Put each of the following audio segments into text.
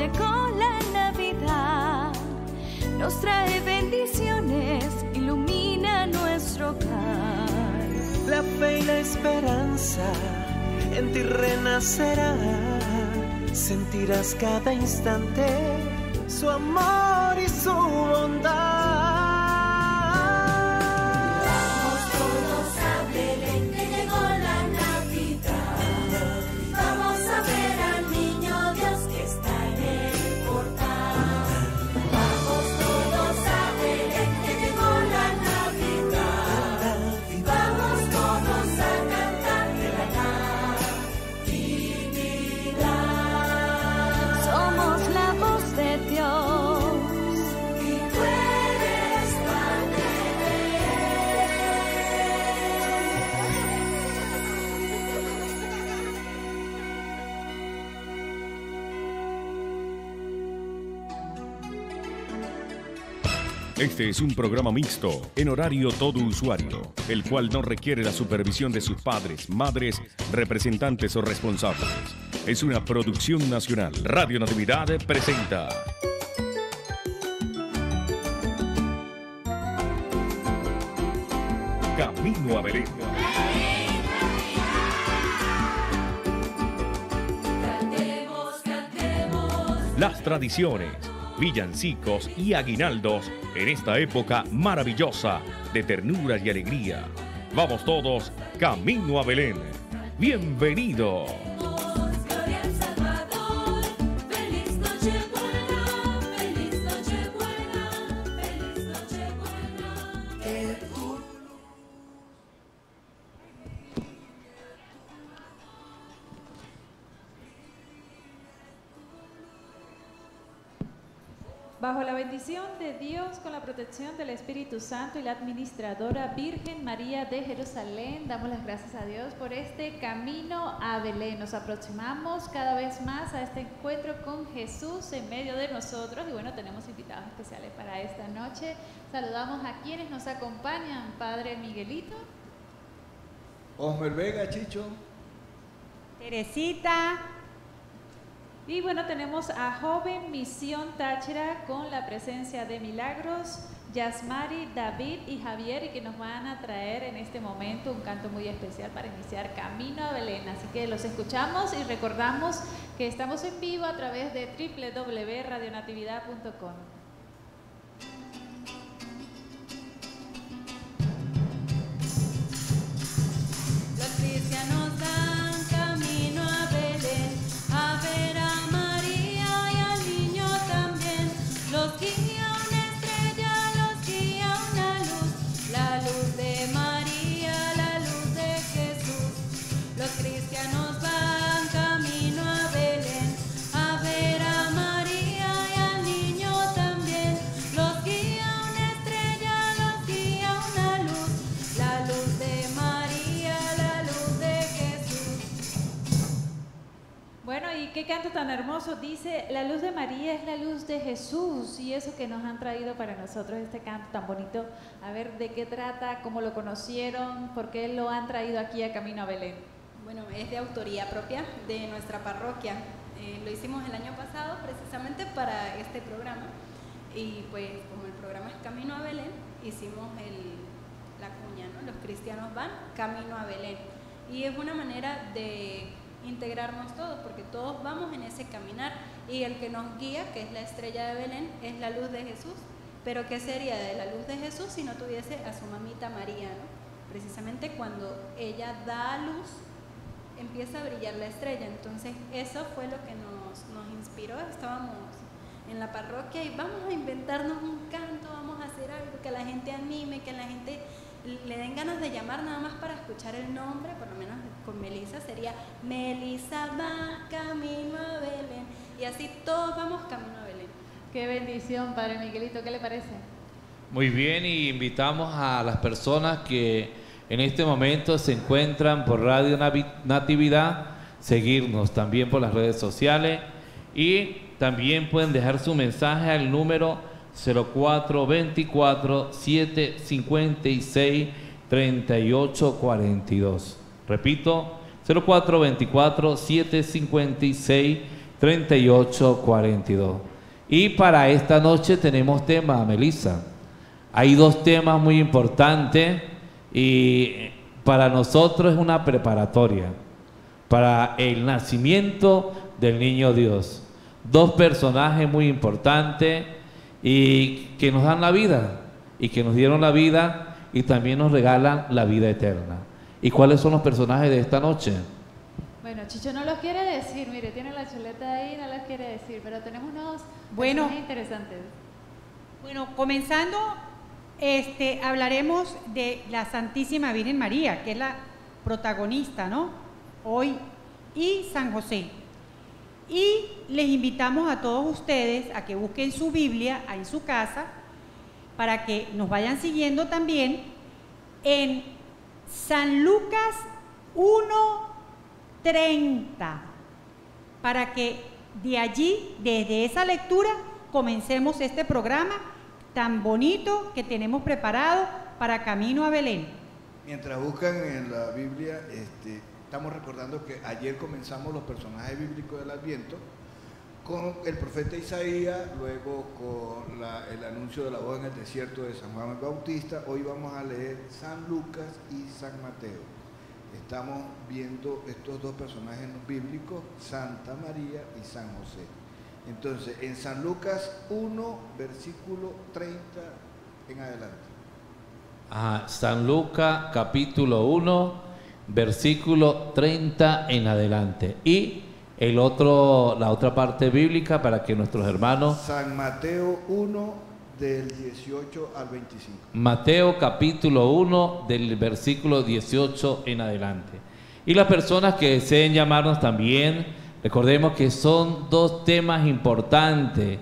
llegó la Navidad, nos trae bendiciones, ilumina nuestro hogar. La fe y la esperanza en ti renacerá, sentirás cada instante su amor y su bondad. Este es un programa mixto, en horario todo usuario, el cual no requiere la supervisión de sus padres, madres, representantes o responsables. Es una producción nacional. Radio Natividad presenta. Camino a Belén. Las tradiciones villancicos y aguinaldos en esta época maravillosa de ternura y alegría. Vamos todos camino a Belén. Bienvenido. Bajo la bendición de Dios, con la protección del Espíritu Santo y la administradora Virgen María de Jerusalén, damos las gracias a Dios por este camino a Belén. Nos aproximamos cada vez más a este encuentro con Jesús en medio de nosotros y bueno, tenemos invitados especiales para esta noche. Saludamos a quienes nos acompañan, Padre Miguelito. Osmer Vega, Chicho. Teresita. Y bueno, tenemos a Joven Misión Táchira con la presencia de Milagros, Yasmari, David y Javier y que nos van a traer en este momento un canto muy especial para iniciar Camino a Belén. Así que los escuchamos y recordamos que estamos en vivo a través de www.radionatividad.com. qué canto tan hermoso. Dice, la luz de María es la luz de Jesús. Y eso que nos han traído para nosotros, este canto tan bonito. A ver, ¿de qué trata? ¿Cómo lo conocieron? ¿Por qué lo han traído aquí a Camino a Belén? Bueno, es de autoría propia de nuestra parroquia. Eh, lo hicimos el año pasado precisamente para este programa. Y pues como el programa es Camino a Belén, hicimos el, la cuña, ¿no? Los cristianos van Camino a Belén. Y es una manera de integrarnos todos, porque todos vamos en ese caminar y el que nos guía, que es la estrella de Belén, es la luz de Jesús. Pero ¿qué sería de la luz de Jesús si no tuviese a su mamita María? ¿no? Precisamente cuando ella da a luz, empieza a brillar la estrella. Entonces eso fue lo que nos, nos inspiró. Estábamos en la parroquia y vamos a inventarnos un canto, vamos a hacer algo que la gente anime, que la gente le den ganas de llamar nada más para escuchar el nombre, por lo menos con Melisa sería Melisa va camino a Belén. Y así todos vamos camino a Belén. Qué bendición, Padre Miguelito, ¿qué le parece? Muy bien, y invitamos a las personas que en este momento se encuentran por Radio Natividad, seguirnos también por las redes sociales y también pueden dejar su mensaje al número 0424 756 3842. Repito, 0424 756 3842. Y para esta noche tenemos tema, Melissa. Hay dos temas muy importantes y para nosotros es una preparatoria para el nacimiento del niño Dios. Dos personajes muy importantes y que nos dan la vida y que nos dieron la vida y también nos regalan la vida eterna. ¿Y cuáles son los personajes de esta noche? Bueno, Chicho no los quiere decir, mire, tiene la chuleta ahí, no los quiere decir, pero tenemos unos Bueno. personajes interesantes. Bueno, comenzando, este, hablaremos de la Santísima Virgen María, que es la protagonista, ¿no? Hoy, y San José. Y les invitamos a todos ustedes a que busquen su Biblia ahí en su casa, para que nos vayan siguiendo también en San Lucas 1.30, para que de allí, desde esa lectura, comencemos este programa tan bonito que tenemos preparado para Camino a Belén. Mientras buscan en la Biblia, este, estamos recordando que ayer comenzamos los personajes bíblicos del Adviento con el profeta Isaías, luego con el anuncio de la voz en el desierto de San Juan el Bautista. Hoy vamos a leer San Lucas y San Mateo. Estamos viendo estos dos personajes bíblicos, Santa María y San José. Entonces, en San Lucas 1, versículo 30 en adelante. Ah, San Lucas capítulo 1, versículo 30 en adelante. Y el otro, la otra parte bíblica para que nuestros hermanos, San Mateo 1 del 18 al 25. Mateo capítulo 1 del versículo 18 en adelante. Y las personas que deseen llamarnos también, recordemos que son dos temas importantes.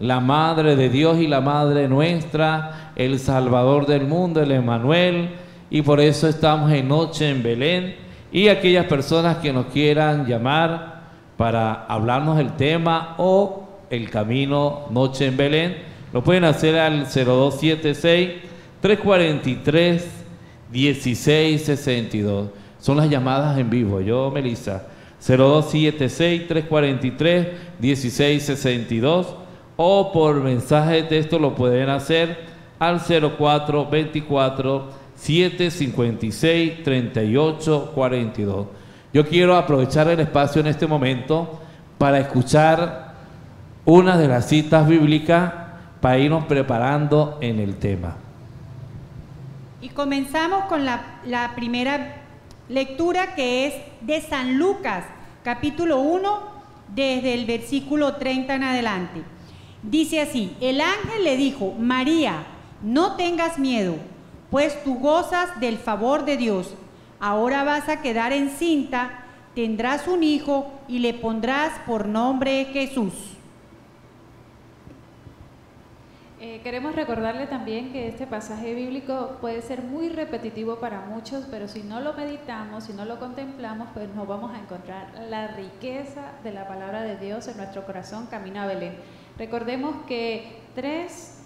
La Madre de Dios y la Madre nuestra, el Salvador del mundo, el Emanuel. Y por eso estamos en Noche en Belén. Y aquellas personas que nos quieran llamar para hablarnos del tema o el camino Noche en Belén, lo pueden hacer al 0276 343 1662. Son las llamadas en vivo. Yo, Melissa, 0276 343 1662 o por mensaje de texto lo pueden hacer al 0424 756 3842. Yo quiero aprovechar el espacio en este momento para escuchar una de las citas bíblicas para irnos preparando en el tema. Y comenzamos con la, primera lectura que es de San Lucas, capítulo 1, desde el versículo 30 en adelante. Dice así, el ángel le dijo, María, no tengas miedo, pues tú gozas del favor de Dios. Ahora vas a quedar encinta, tendrás un hijo y le pondrás por nombre Jesús. Eh, queremos recordarle también que este pasaje bíblico puede ser muy repetitivo para muchos, pero si no lo meditamos, si no lo contemplamos, pues nos vamos a encontrar la riqueza de la palabra de Dios en nuestro corazón camino a Belén. Recordemos que tres,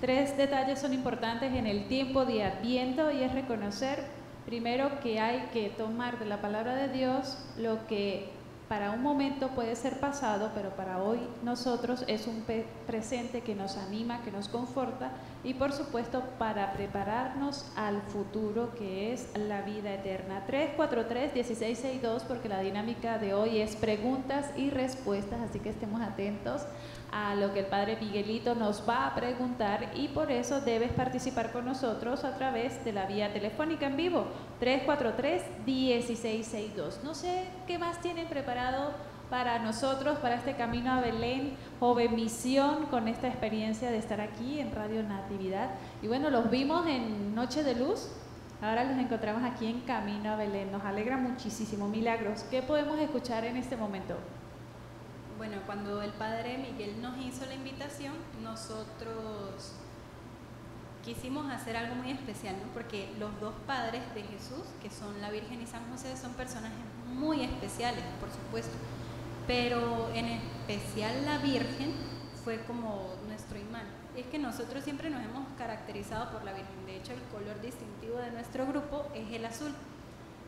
tres detalles son importantes en el tiempo de Adviento y es reconocer primero que hay que tomar de la palabra de Dios lo que para un momento puede ser pasado, pero para hoy nosotros es un presente que nos anima, que nos conforta y por supuesto para prepararnos al futuro que es la vida eterna. 343-1662 porque la dinámica de hoy es preguntas y respuestas, así que estemos atentos a lo que el Padre Miguelito nos va a preguntar y por eso debes participar con nosotros a través de la vía telefónica en vivo 343-1662. No sé qué más tienen preparado para nosotros, para este camino a Belén, Joven Misión, con esta experiencia de estar aquí en Radio Natividad. Y bueno, los vimos en Noche de Luz, ahora los encontramos aquí en Camino a Belén. Nos alegra muchísimo, milagros. ¿Qué podemos escuchar en este momento? Bueno, cuando el padre Miguel nos hizo la invitación, nosotros quisimos hacer algo muy especial, ¿no? Porque los dos padres de Jesús, que son la Virgen y San José, son personajes muy especiales, por supuesto. Pero en especial la Virgen fue como nuestro imán. Es que nosotros siempre nos hemos caracterizado por la Virgen. De hecho, el color distintivo de nuestro grupo es el azul.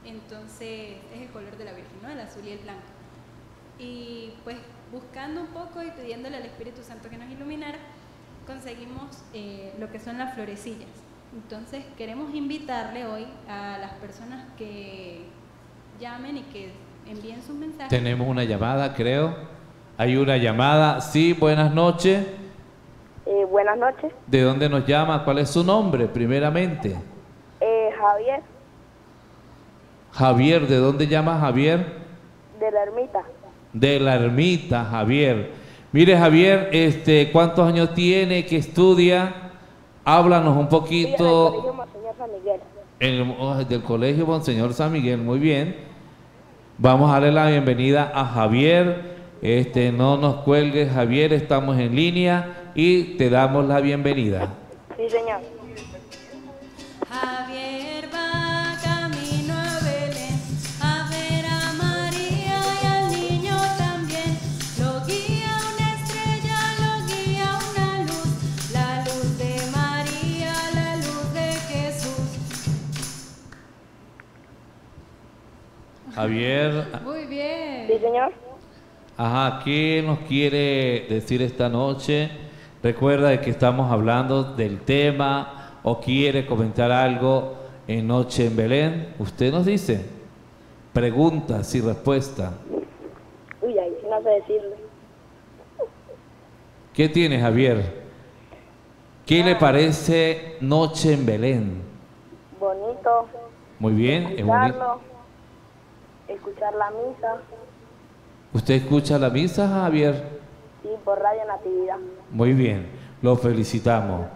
Entonces, es el color de la Virgen, ¿no? El azul y el blanco. Y pues buscando un poco y pidiéndole al Espíritu Santo que nos iluminara, conseguimos eh, lo que son las florecillas. Entonces queremos invitarle hoy a las personas que llamen y que envíen sus mensajes. Tenemos una llamada, creo. Hay una llamada. Sí, buenas noches. Eh, buenas noches, ¿De dónde nos llama? ¿Cuál es su nombre, primeramente? eh, Javier Javier, ¿de dónde llama Javier? de la Ermita, De la ermita, Javier. Mire, Javier, este, ¿cuántos años tiene? ¿Qué estudia? Háblanos un Estoy en el poquito Colegio Monseñor San Miguel. en el- oh, del Colegio Monseñor San Miguel. Muy bien. Vamos a darle la bienvenida a Javier. Este, no nos cuelgues, Javier, estamos en línea y te damos la bienvenida. Sí, señor. Javier, Muy bien. Sí, señor. Ajá, ¿qué nos quiere decir esta noche? Recuerda de que estamos hablando del tema o quiere comentar algo en Noche en Belén. Usted nos dice preguntas y respuestas. Uy, ahí no sé decirle. ¿Qué tiene Javier? ¿Qué le parece Noche en Belén? Bonito, Muy bien, es bonito. Escuchar la misa, ¿Usted escucha la misa, Javier? sí, por Radio Natividad. Muy bien, lo felicitamos.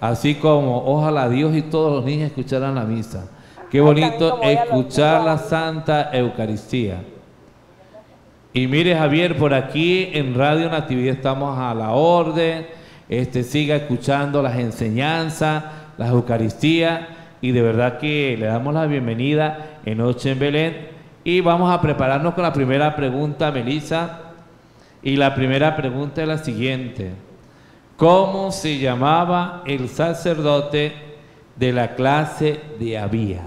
Así como ojalá Dios y todos los niños escucharan la misa. Qué bonito escuchar la. Santa Eucaristía. Y mire Javier, por aquí en Radio Natividad estamos a la orden. Este siga escuchando las enseñanzas, las Eucaristías y de verdad que le damos la bienvenida en Noche en Belén y vamos a prepararnos con la primera pregunta, Melissa. Y la primera pregunta es la siguiente. ¿Cómo se llamaba el sacerdote de la clase de Abía?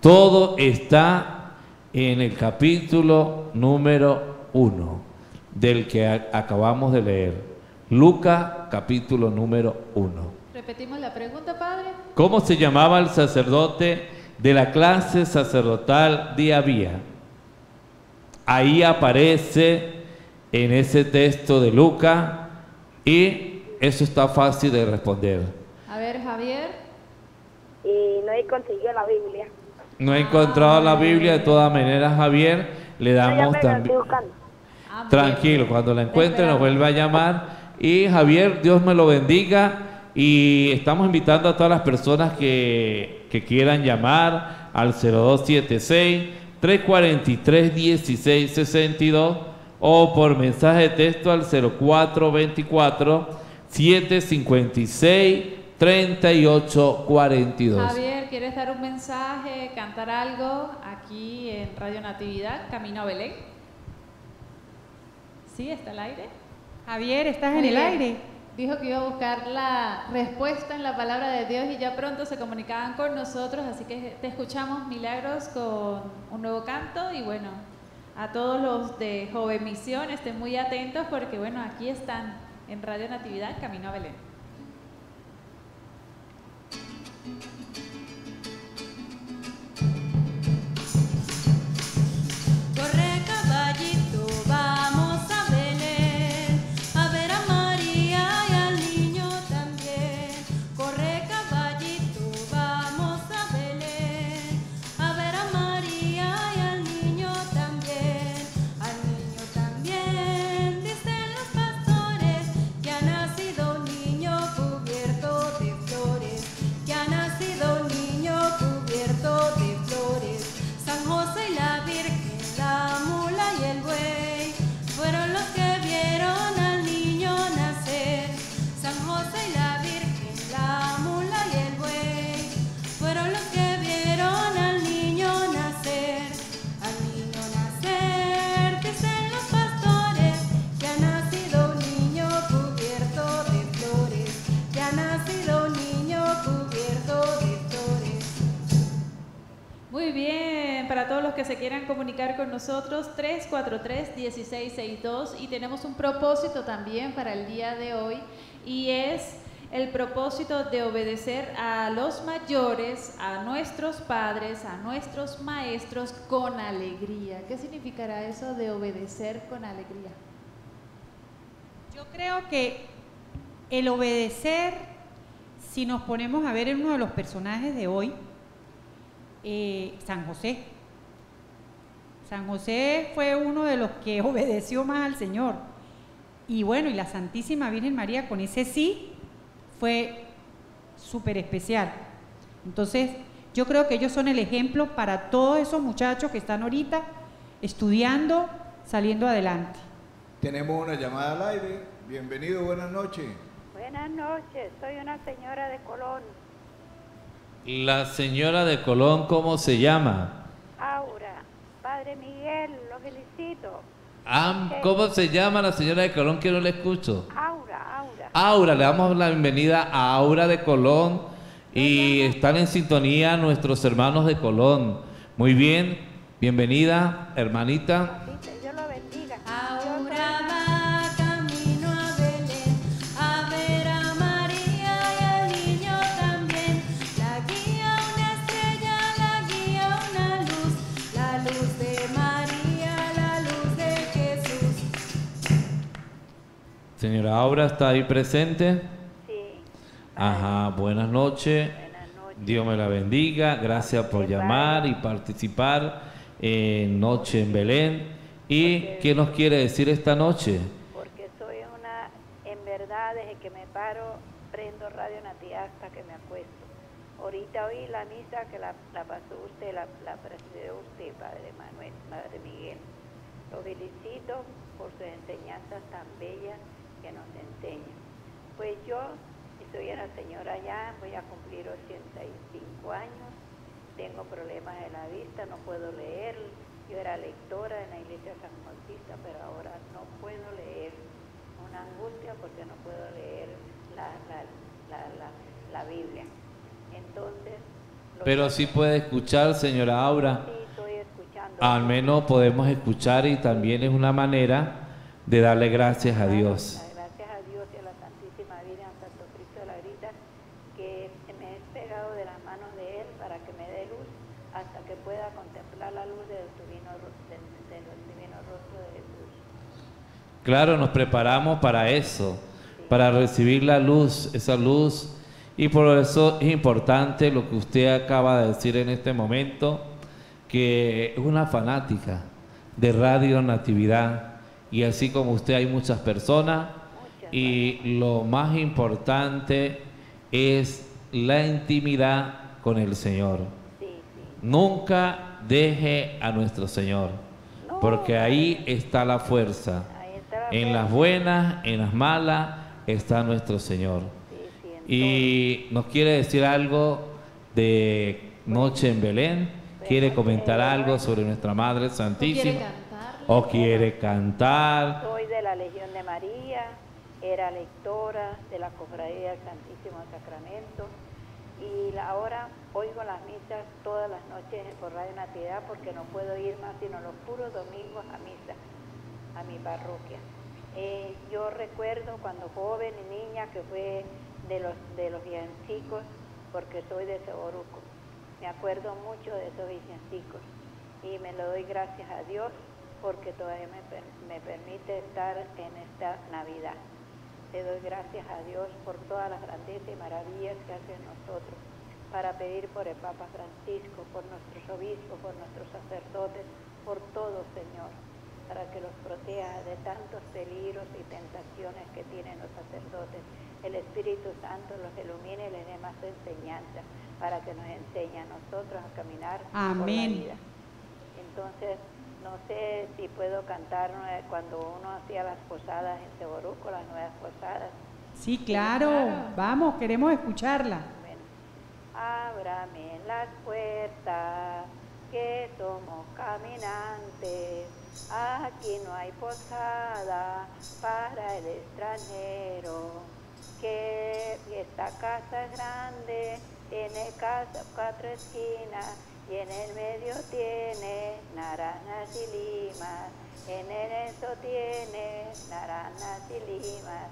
Todo está en el capítulo número uno del que acabamos de leer. Lucas capítulo número uno. Repetimos la pregunta, padre. ¿Cómo se llamaba el sacerdote de la clase sacerdotal de Abía? Ahí aparece en ese texto de Lucas y eso está fácil de responder. A ver, Javier. Y no he conseguido la Biblia. No he encontrado la Biblia, de todas maneras, Javier, le damos también... Ah, Tranquilo, cuando la encuentre nos vuelve a llamar. Y Javier, Dios me lo bendiga. Y estamos invitando a todas las personas que, que quieran llamar al 0276-343-1662 o por mensaje de texto al 0424-756-3842. Javier, ¿quieres dar un mensaje, cantar algo aquí en Radio Natividad, Camino a Belén? ¿Sí? ¿Está al aire? Javier, ¿estás en el aire? Dijo que iba a buscar la respuesta en la palabra de Dios y ya pronto se comunicaban con nosotros, así que te escuchamos milagros con un nuevo canto y bueno, a todos los de Joven Misión estén muy atentos porque bueno, aquí están en Radio Natividad, Camino a Belén. Nosotros, 343-1662. Y tenemos un propósito también para el día de hoy y es el propósito de obedecer a los mayores, a nuestros padres, a nuestros maestros con alegría. ¿Qué significará eso de obedecer con alegría? Yo creo que el obedecer, si nos ponemos a ver en uno de los personajes de hoy, eh, San José. San José fue uno de los que obedeció más al Señor. Y bueno, y la Santísima Virgen María con ese sí fue súper especial. Entonces, yo creo que ellos son el ejemplo para todos esos muchachos que están ahorita estudiando, saliendo adelante. Tenemos una llamada al aire. Bienvenido, buenas noches. Buenas noches, soy una señora de Colón, La señora de Colón, ¿cómo se llama? Padre Miguel, lo felicito. ¿Cómo se llama la señora de Colón que no le escucho? Aura, Aura. Aura, le damos la bienvenida a Aura de Colón y están en sintonía nuestros hermanos de Colón. Muy bien, bienvenida, hermanita. Señora Aura, ¿está ahí presente? Ajá, buenas noches. Dios me la bendiga. Gracias por llamar y participar en Noche en Belén. ¿Y qué nos quiere decir esta noche? Porque soy una, en verdad, desde que me paro, prendo Radio Natividad hasta que me acuesto. Ahorita oí la misa que la, la pasó usted, la, la presidió usted, Padre Manuel, Padre Miguel. Lo felicito por sus enseñanzas tan bellas que nos enseña. Pues yo soy una señora ya, voy a cumplir 85 años, tengo problemas de la vista, no puedo leer. Yo era lectora en la iglesia San Bautista, pero ahora no puedo leer. Una angustia porque no puedo leer la, la, la, la, la Biblia. Entonces, Pero que- sí puede escuchar, señora Aura. Sí, estoy escuchando. Al menos podemos escuchar y también es una manera de darle gracias a Dios. Gracias a Dios y a la Santísima Virgen, a Santo Cristo de la Grita, que me he pegado de las manos de Él para que me dé luz hasta que pueda contemplar la luz del divino, ro- del, del divino rostro de Jesús. Claro, nos preparamos para eso, para recibir la luz, esa luz. Y por eso es importante lo que usted acaba de decir en este momento, que es una fanática de Radio Natividad. Y así como usted hay muchas personas. Y lo más importante es la intimidad con el Señor. Nunca deje a nuestro Señor, porque ahí está la fuerza. En las buenas, en las malas, está nuestro Señor. Y nos quiere decir algo de Noche en Belén, quiere comentar algo sobre nuestra Madre Santísima, o quiere cantar. Soy de la Legión de María, era lectora de la Cofradía del Santísimo Sacramento y ahora oigo las misas todas las noches por Radio Natividad porque no puedo ir más sino los puros domingos a misa, a mi parroquia. Eh, yo recuerdo cuando joven y niña que fue de los, de los villancicos porque soy de Seboruco. Me acuerdo mucho de esos villancicos y me lo doy gracias a Dios porque todavía me, me permite estar en esta Navidad. Te doy gracias a Dios por todas las grandezas y maravillas que hace nosotros, para pedir por el Papa Francisco, por nuestros obispos, por nuestros sacerdotes, por todo, Señor, para que los proteja de tantos peligros y tentaciones que tienen los sacerdotes. El Espíritu Santo los ilumine y les dé más enseñanza, para que nos enseñe a nosotros a caminar por la Amén. vida. Entonces, no sé si puedo cantar eh, cuando uno hacía las posadas en Seboruco, las nuevas posadas. Sí, claro. Vamos, queremos escucharla. Ábrame las puertas, que somos caminantes. Aquí no hay posada para el extranjero. Que esta casa es grande, tiene casa cuatro esquinas y en el medio tiene naranjas y limas. En el enso tiene naranjas y limas.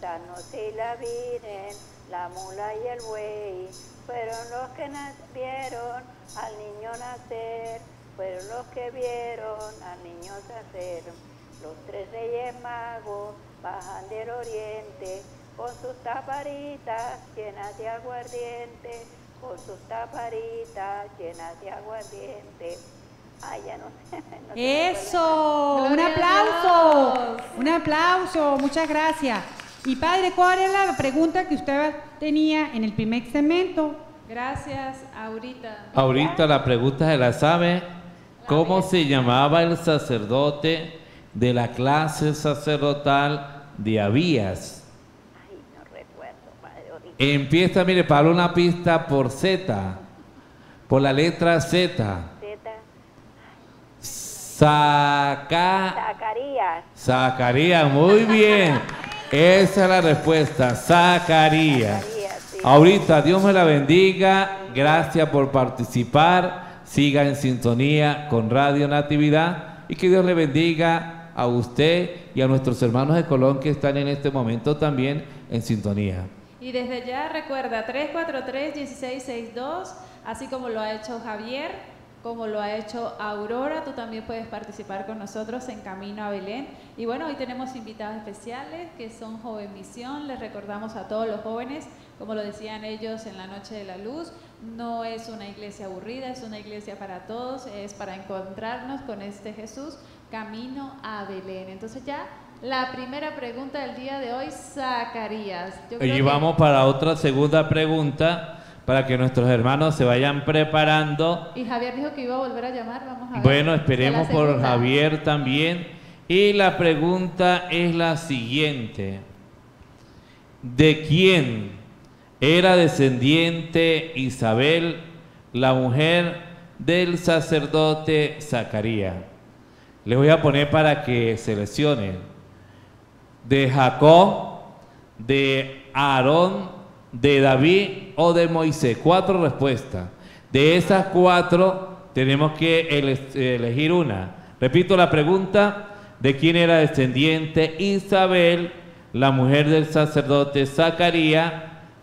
San José y la Virgen, la mula y el buey, fueron los que vieron al niño nacer, fueron los que vieron al niño nacer. Los tres reyes magos bajan del oriente con sus taparitas llenas de aguardiente, con sus taparitas llenas de aguardiente. Ay, ya no sé. no Eso, un aplauso, un aplauso, muchas gracias. Y padre, ¿cuál es la pregunta que usted tenía en el primer segmento? Gracias, Aurita. Ahorita la pregunta se la sabe. ¿Cómo se llamaba el sacerdote de la clase sacerdotal de Abías? Ay, no recuerdo, padre. ahorita. Empieza, mire, para una pista por Z, por la letra Z. Saca. Zacarías. Zacarías, muy bien. Esa es la respuesta, Zacarías. Zacarías, sí. Ahorita, Dios me la bendiga. Gracias por participar. Siga en sintonía con Radio Natividad y que Dios le bendiga a usted y a nuestros hermanos de Colón que están en este momento también en sintonía. Y desde ya recuerda 343-1662, así como lo ha hecho Javier, como lo ha hecho Aurora, tú también puedes participar con nosotros en Camino a Belén. Y bueno, hoy tenemos invitados especiales que son Joven Misión, les recordamos a todos los jóvenes, como lo decían ellos en la Noche de la Luz, no es una iglesia aburrida, es una iglesia para todos, es para encontrarnos con este Jesús, Camino a Belén. Entonces ya... La primera pregunta del día de hoy, Zacarías. Yo creo Y que- vamos para otra segunda pregunta para que nuestros hermanos se vayan preparando. Y Javier dijo que iba a volver a llamar, vamos a ver. Bueno, esperemos por. Javier también. Y la pregunta es la siguiente. ¿De quién era descendiente Isabel, la mujer del sacerdote Zacarías? Le voy a poner para que seleccionen. ¿De Jacob, de Aarón, de David o de Moisés? Cuatro respuestas. De esas cuatro tenemos que ele- elegir una. Repito la pregunta, ¿de quién era descendiente Isabel, la mujer del sacerdote Zacarías?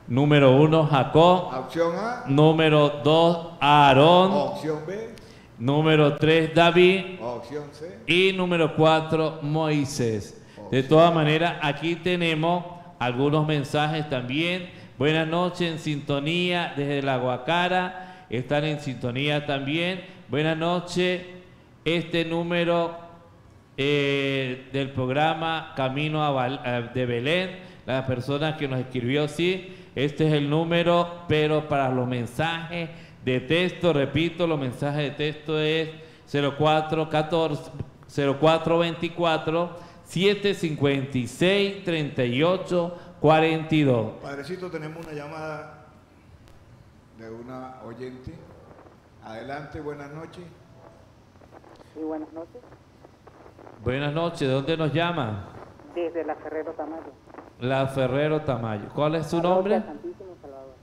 Número uno, Jacob. Opción A, Número dos, Aarón. opción B, Número tres, David. opción C. Y número cuatro, Moisés. De todas maneras, aquí tenemos algunos mensajes también. Buenas noches en sintonía desde la Guacara. Están en sintonía también. Buenas noches. Este número eh, del programa Camino a eh, de Belén. La persona que nos escribió, sí. Este es el número, pero para los mensajes de texto, repito, los mensajes de texto es 0414 0424 756 38 42. Padrecito, tenemos una llamada de una oyente. Adelante, buenas noches. Sí, buenas noches. Buenas noches, ¿de dónde nos llama? Desde la Ferrero Tamayo. La Ferrero Tamayo. ¿Cuál es su nombre? Parroquia Santísimo Salvador.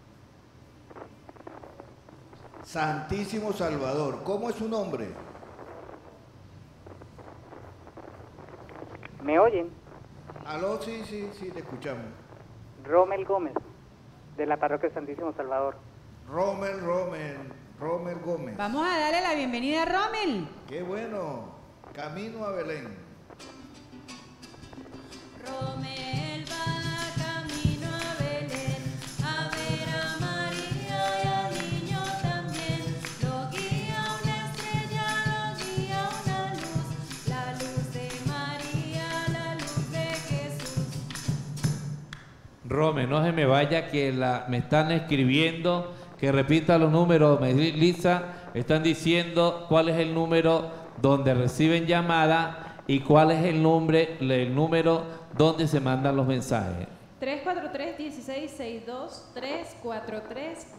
Santísimo Salvador. ¿Cómo es su nombre? ¿Me oyen? Aló, sí, sí, sí, te escuchamos. Rommel Gómez, de la Parroquia Santísimo Salvador. Rommel, Rommel, Rommel Gómez. Vamos a darle la bienvenida a Rommel. Qué bueno. Camino a Belén. Rome, no se me vaya que me están escribiendo, que repita los números, me Lisa, están diciendo cuál es el número donde reciben llamada y cuál es el, nombre, el número donde se mandan los mensajes. 343-1662,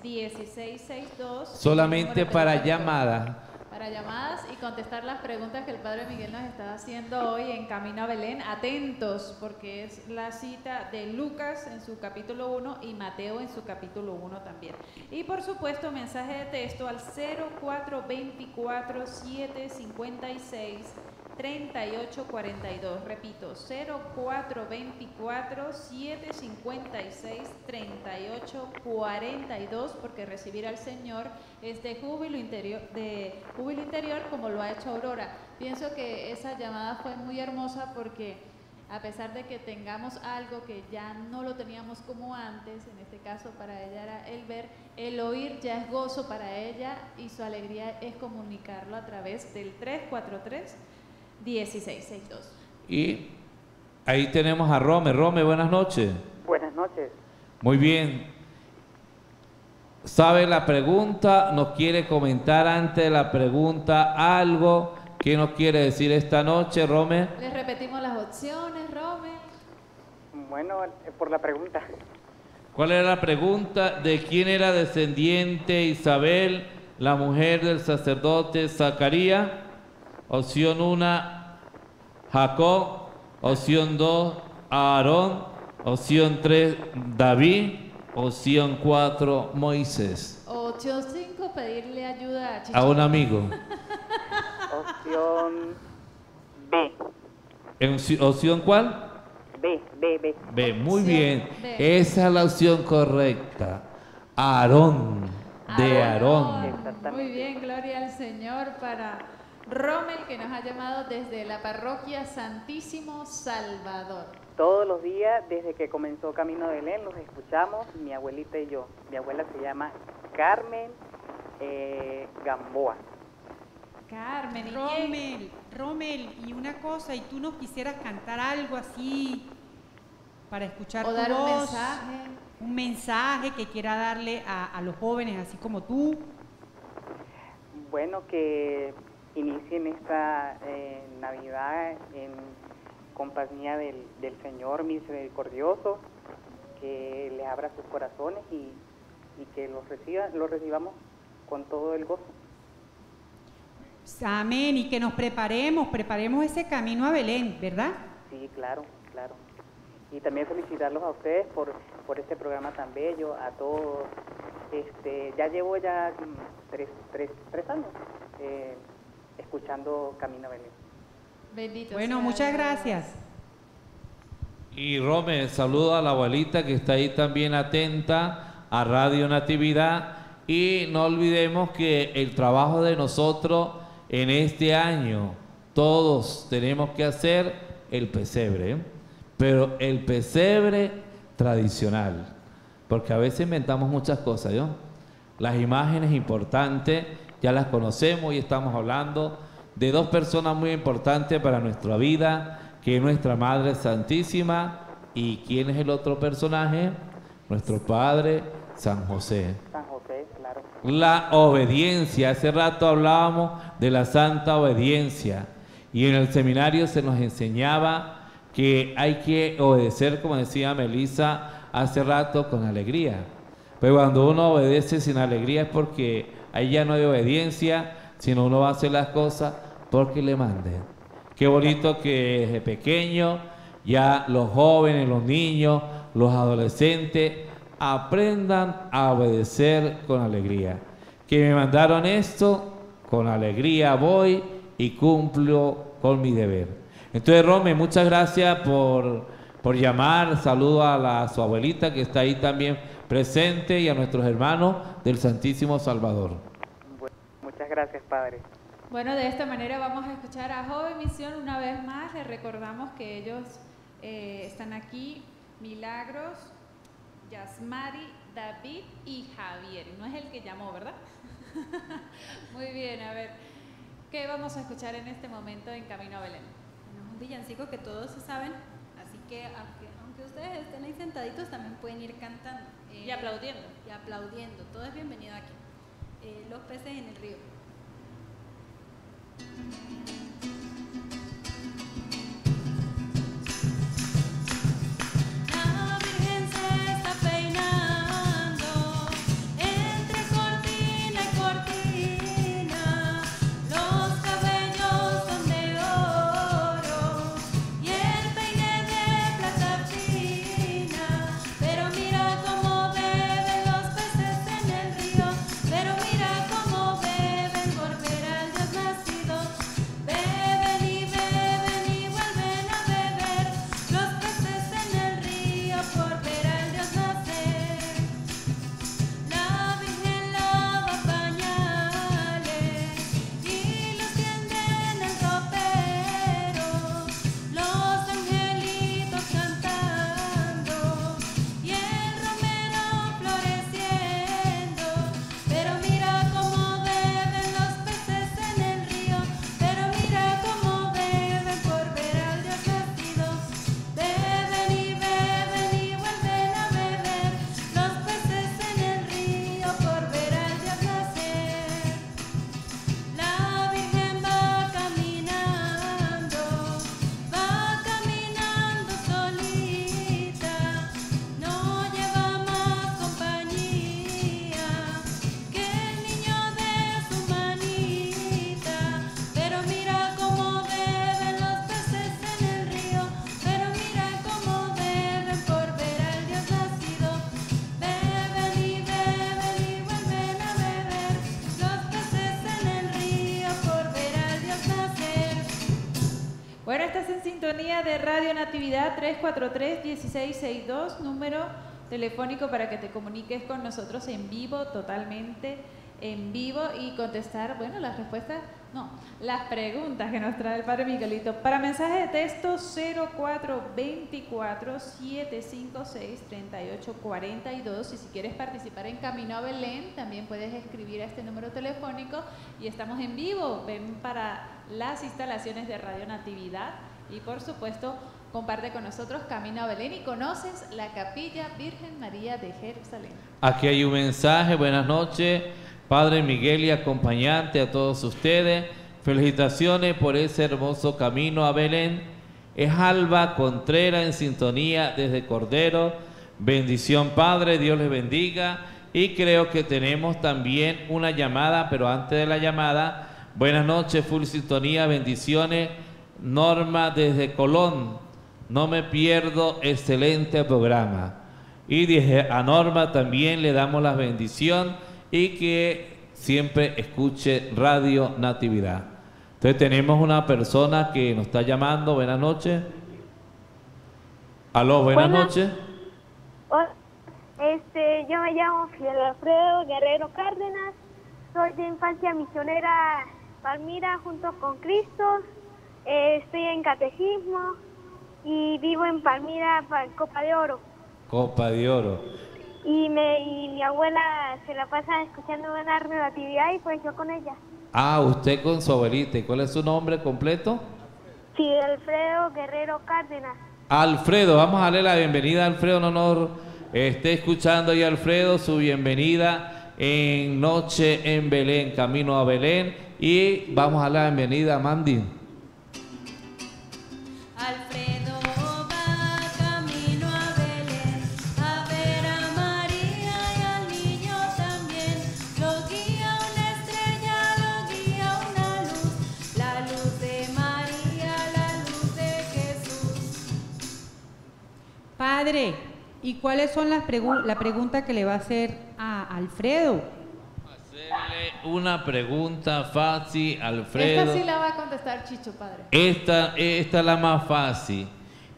343-1662. Solamente para llamadas. Para para llamadas y contestar las preguntas que el Padre Miguel nos está haciendo hoy en Camino a Belén. Atentos, porque es la cita de Lucas en su capítulo 1 y Mateo en su capítulo 1 también. Y por supuesto, mensaje de texto al 0424 756 3842. Repito, 0424 756 3842 porque recibir al Señor es de júbilo interior, de júbilo interior como lo ha hecho Aurora. Pienso que esa llamada fue muy hermosa porque a pesar de que tengamos algo que ya no lo teníamos como antes, en este caso para ella era el ver, el oír ya es gozo para ella y su alegría es comunicarlo a través del 343 1662. Y ahí tenemos a Rome. Rome, buenas noches. Buenas noches. Muy bien. ¿Sabe la pregunta? ¿Nos quiere comentar antes de la pregunta algo? ¿Qué nos quiere decir esta noche, Rome? Les repetimos las opciones, Rome. Bueno, eh, por la pregunta. ¿Cuál era la pregunta? ¿De quién era descendiente Isabel, la mujer del sacerdote Zacarías? Opción 1, Jacob. Opción 2, Aarón. Opción 3, David. Opción 4, Moisés. Opción 5, pedirle ayuda a Chicho. A un amigo. Opción B. En opci- ¿Opción cuál? B, B, B. B, muy Opción bien. B. Esa es la opción correcta. Aarón. De Aarón. Muy bien, gloria al Señor para Rommel que nos ha llamado desde la parroquia Santísimo Salvador. Todos los días, desde que comenzó Camino de Belén, los escuchamos, mi abuelita y yo. Mi abuela se llama Carmen eh, Gamboa. Carmen, ¿y? Rommel, Rommel, y una cosa, y tú nos quisieras cantar algo así para escuchar O tu dar un mensaje. un mensaje que quiera darle a, a los jóvenes, así como tú. Bueno, que inicien esta eh, Navidad en compañía del, del Señor misericordioso, que le abra sus corazones y, y que los, reciba, los recibamos con todo el gozo. Amén, y que nos preparemos, preparemos ese camino a Belén, ¿verdad? Sí, claro, claro. Y también felicitarlos a ustedes por, por este programa tan bello, a todos. Este, ya llevo ya mm, tres, tres, tres años eh, escuchando Camino Belén. Bendito Bueno, sea muchas gracias. Y Rome, saludo a la abuelita que está ahí también atenta a Radio Natividad. Y no olvidemos que el trabajo de nosotros en este año, todos tenemos que hacer el pesebre, ¿eh? pero el pesebre tradicional, porque a veces inventamos muchas cosas, ¿yo? Las imágenes importantes ya las conocemos y estamos hablando de dos personas muy importantes para nuestra vida, que es nuestra Madre Santísima y quién es el otro personaje, nuestro Padre San José. San José, claro. La obediencia, hace rato hablábamos de la santa obediencia y en el seminario se nos enseñaba que hay que obedecer, como decía Melissa hace rato, con alegría. Pero cuando uno obedece sin alegría es porque ahí ya no hay obediencia, sino uno va a hacer las cosas porque le manden. Qué bonito que desde pequeño ya los jóvenes, los niños, los adolescentes aprendan a obedecer con alegría. Que me mandaron esto, con alegría voy y cumplo con mi deber. Entonces, Rome, muchas gracias por, por llamar. Saludo a, su abuelita que está ahí también presente y a nuestros hermanos del Santísimo Salvador. Bueno, muchas gracias, Padre. Bueno, de esta manera vamos a escuchar a Joven Misión una vez más. Les recordamos que ellos eh, están aquí, Milagros, Yasmari, David y Javier. No es el que llamó, ¿verdad? Muy bien, a ver, ¿qué vamos a escuchar en este momento en Camino a Belén? Bueno, es un villancico que todos se saben, así que aunque, aunque ustedes estén ahí sentaditos, también pueden ir cantando. Eh, Y aplaudiendo. Y aplaudiendo. Todo es bienvenido aquí. Eh, los peces en el río. Sintonía de Radio Natividad 343-1662, número telefónico para que te comuniques con nosotros en vivo, totalmente en vivo y contestar, bueno, las respuestas, no, las preguntas que nos trae el Padre Miguelito. Para mensaje de texto 0424-756-3842 y si quieres participar en Camino a Belén, también puedes escribir a este número telefónico y estamos en vivo, ven para las instalaciones de Radio Natividad y por supuesto comparte con nosotros Camino a Belén y conoces la Capilla Virgen María de Jerusalén. Aquí hay un mensaje, buenas noches, Padre Miguel y acompañante a todos ustedes. Felicitaciones por ese hermoso camino a Belén. Es Alba Contreras en sintonía desde Cordero. Bendición Padre, Dios les bendiga. Y creo que tenemos también una llamada, pero antes de la llamada, buenas noches, full sintonía, bendiciones. Norma desde Colón. No me pierdo, excelente programa. Y dije, a Norma también le damos la bendición y que siempre escuche Radio Natividad. Entonces tenemos una persona que nos está llamando. Buenas noches. Aló, buenas, Buenas. noches. Hola, este, yo me llamo Fidel Alfredo Guerrero Cárdenas, soy de Infancia Misionera Palmira junto con Cristo, eh, estoy en Catecismo y vivo en Palmira, Pa- Copa de Oro. Copa de Oro. Y, me, y mi abuela se la pasa escuchando una relatividad y pues yo con ella. Ah, usted con su abuelita. ¿Y cuál es su nombre completo? Fidel Alfredo Guerrero Cárdenas. Alfredo, vamos a darle la bienvenida a Alfredo, no nos esté escuchando ahí Alfredo, su bienvenida en Noche en Belén, camino a Belén y vamos a darle la bienvenida a Mandy. Padre, ¿y cuáles son las preguntas, la pregunta que le va a hacer a Alfredo? Una pregunta fácil, Alfredo. Esta sí la va a contestar Chicho, Padre. Esta, esta es la más fácil.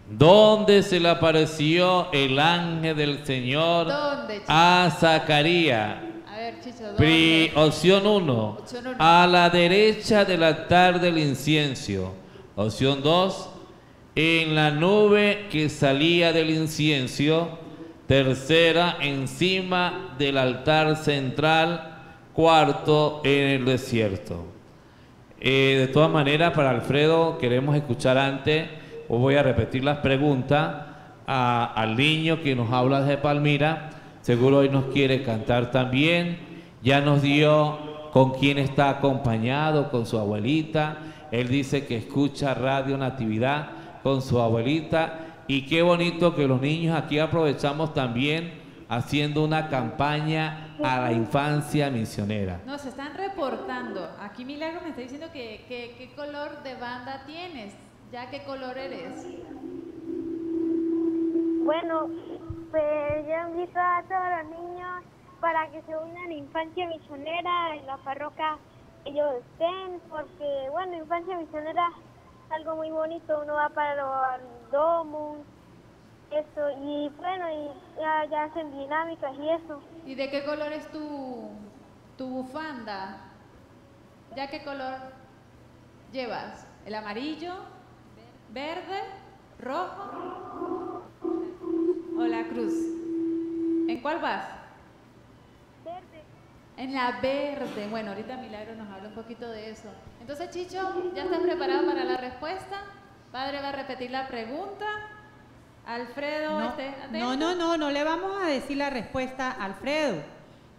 ¿Dónde se le apareció el ángel del Señor ¿Dónde, a Zacarías? A ver, Chicho, ¿dónde? Pri- opción 1. Opción uno. A la derecha del altar del incienso. Opción 2. En la nube que salía del incienso. Tercera, encima del altar central. Cuarto, en el desierto. Eh, de todas maneras, para Alfredo queremos escuchar antes, os voy a repetir las preguntas al niño que nos habla de Palmira. Seguro hoy nos quiere cantar también. Ya nos dio con quién está acompañado, con su abuelita. Él dice que escucha Radio Natividad con su abuelita. Y qué bonito que los niños aquí aprovechamos también haciendo una campaña a la infancia misionera. No, se están reportando. Aquí Milagro me está diciendo que, que- qué color de banda tienes. ¿Ya qué color eres? Bueno, pues yo invito a todos los niños para que se unan a Infancia Misionera en la parroquia que ellos estén, porque bueno, Infancia Misionera es algo muy bonito, uno va para los domos, eso, y bueno, y ya, ya hacen dinámicas y eso. ¿Y de qué color es tu, tu bufanda? ¿Ya qué color llevas? ¿El amarillo? ¿Verde? ¿Rojo? ¿O la cruz? ¿En cuál vas? Verde. En la verde. Bueno, ahorita Milagro nos habla un poquito de eso. Entonces, Chicho, ¿ya estás preparado para la respuesta? Padre va a repetir la pregunta. Alfredo, No, esté atento. no, no, no, no le vamos a decir la respuesta a Alfredo.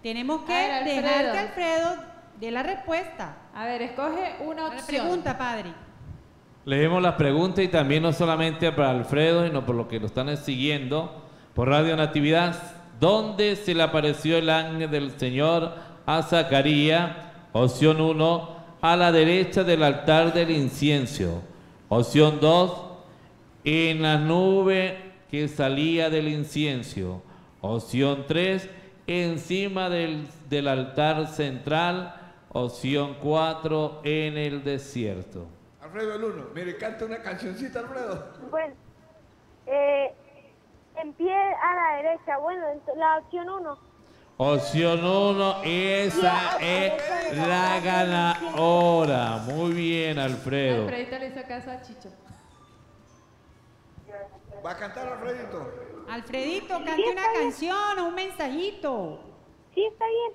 Tenemos que A ver, dejar Alfredo. que Alfredo dé la respuesta. A ver, escoge una opción. pregunta, padre. Leemos las preguntas y también no solamente para Alfredo, sino por lo que lo están siguiendo por Radio Natividad. ¿Dónde se le apareció el ángel del Señor a Zacarías? Opción 1, a la derecha del altar del incienso. Opción 2, en la nube que salía del incienso. Opción 3, encima del, del altar central. Opción 4, en el desierto. Alfredo el uno, mire, canta una cancioncita, Alfredo. Bueno, eh, en pie a la derecha. Bueno, la opción 1. Opción 1, esa es la ganadora. Muy bien, Alfredo. Alfredito le hizo caso a Chicho. ¿Va a cantar Alfredito? Alfredito, cante una canción o un mensajito. Sí, está bien.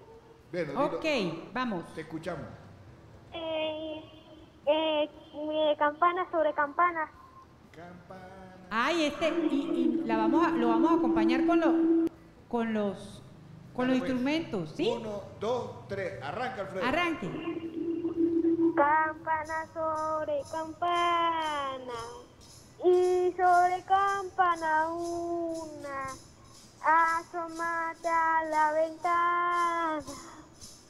Bien, dilo. Ok, vamos. Te escuchamos. Eh, eh, eh, campana sobre campana. Ay, este, y, y la vamos a, lo vamos a acompañar con los, con los, con los pues. instrumentos, ¿sí? Uno, dos, tres. Arranca, Alfredo. Arranque. Campana sobre campana. Y sobre campana una. Asómate a la ventana.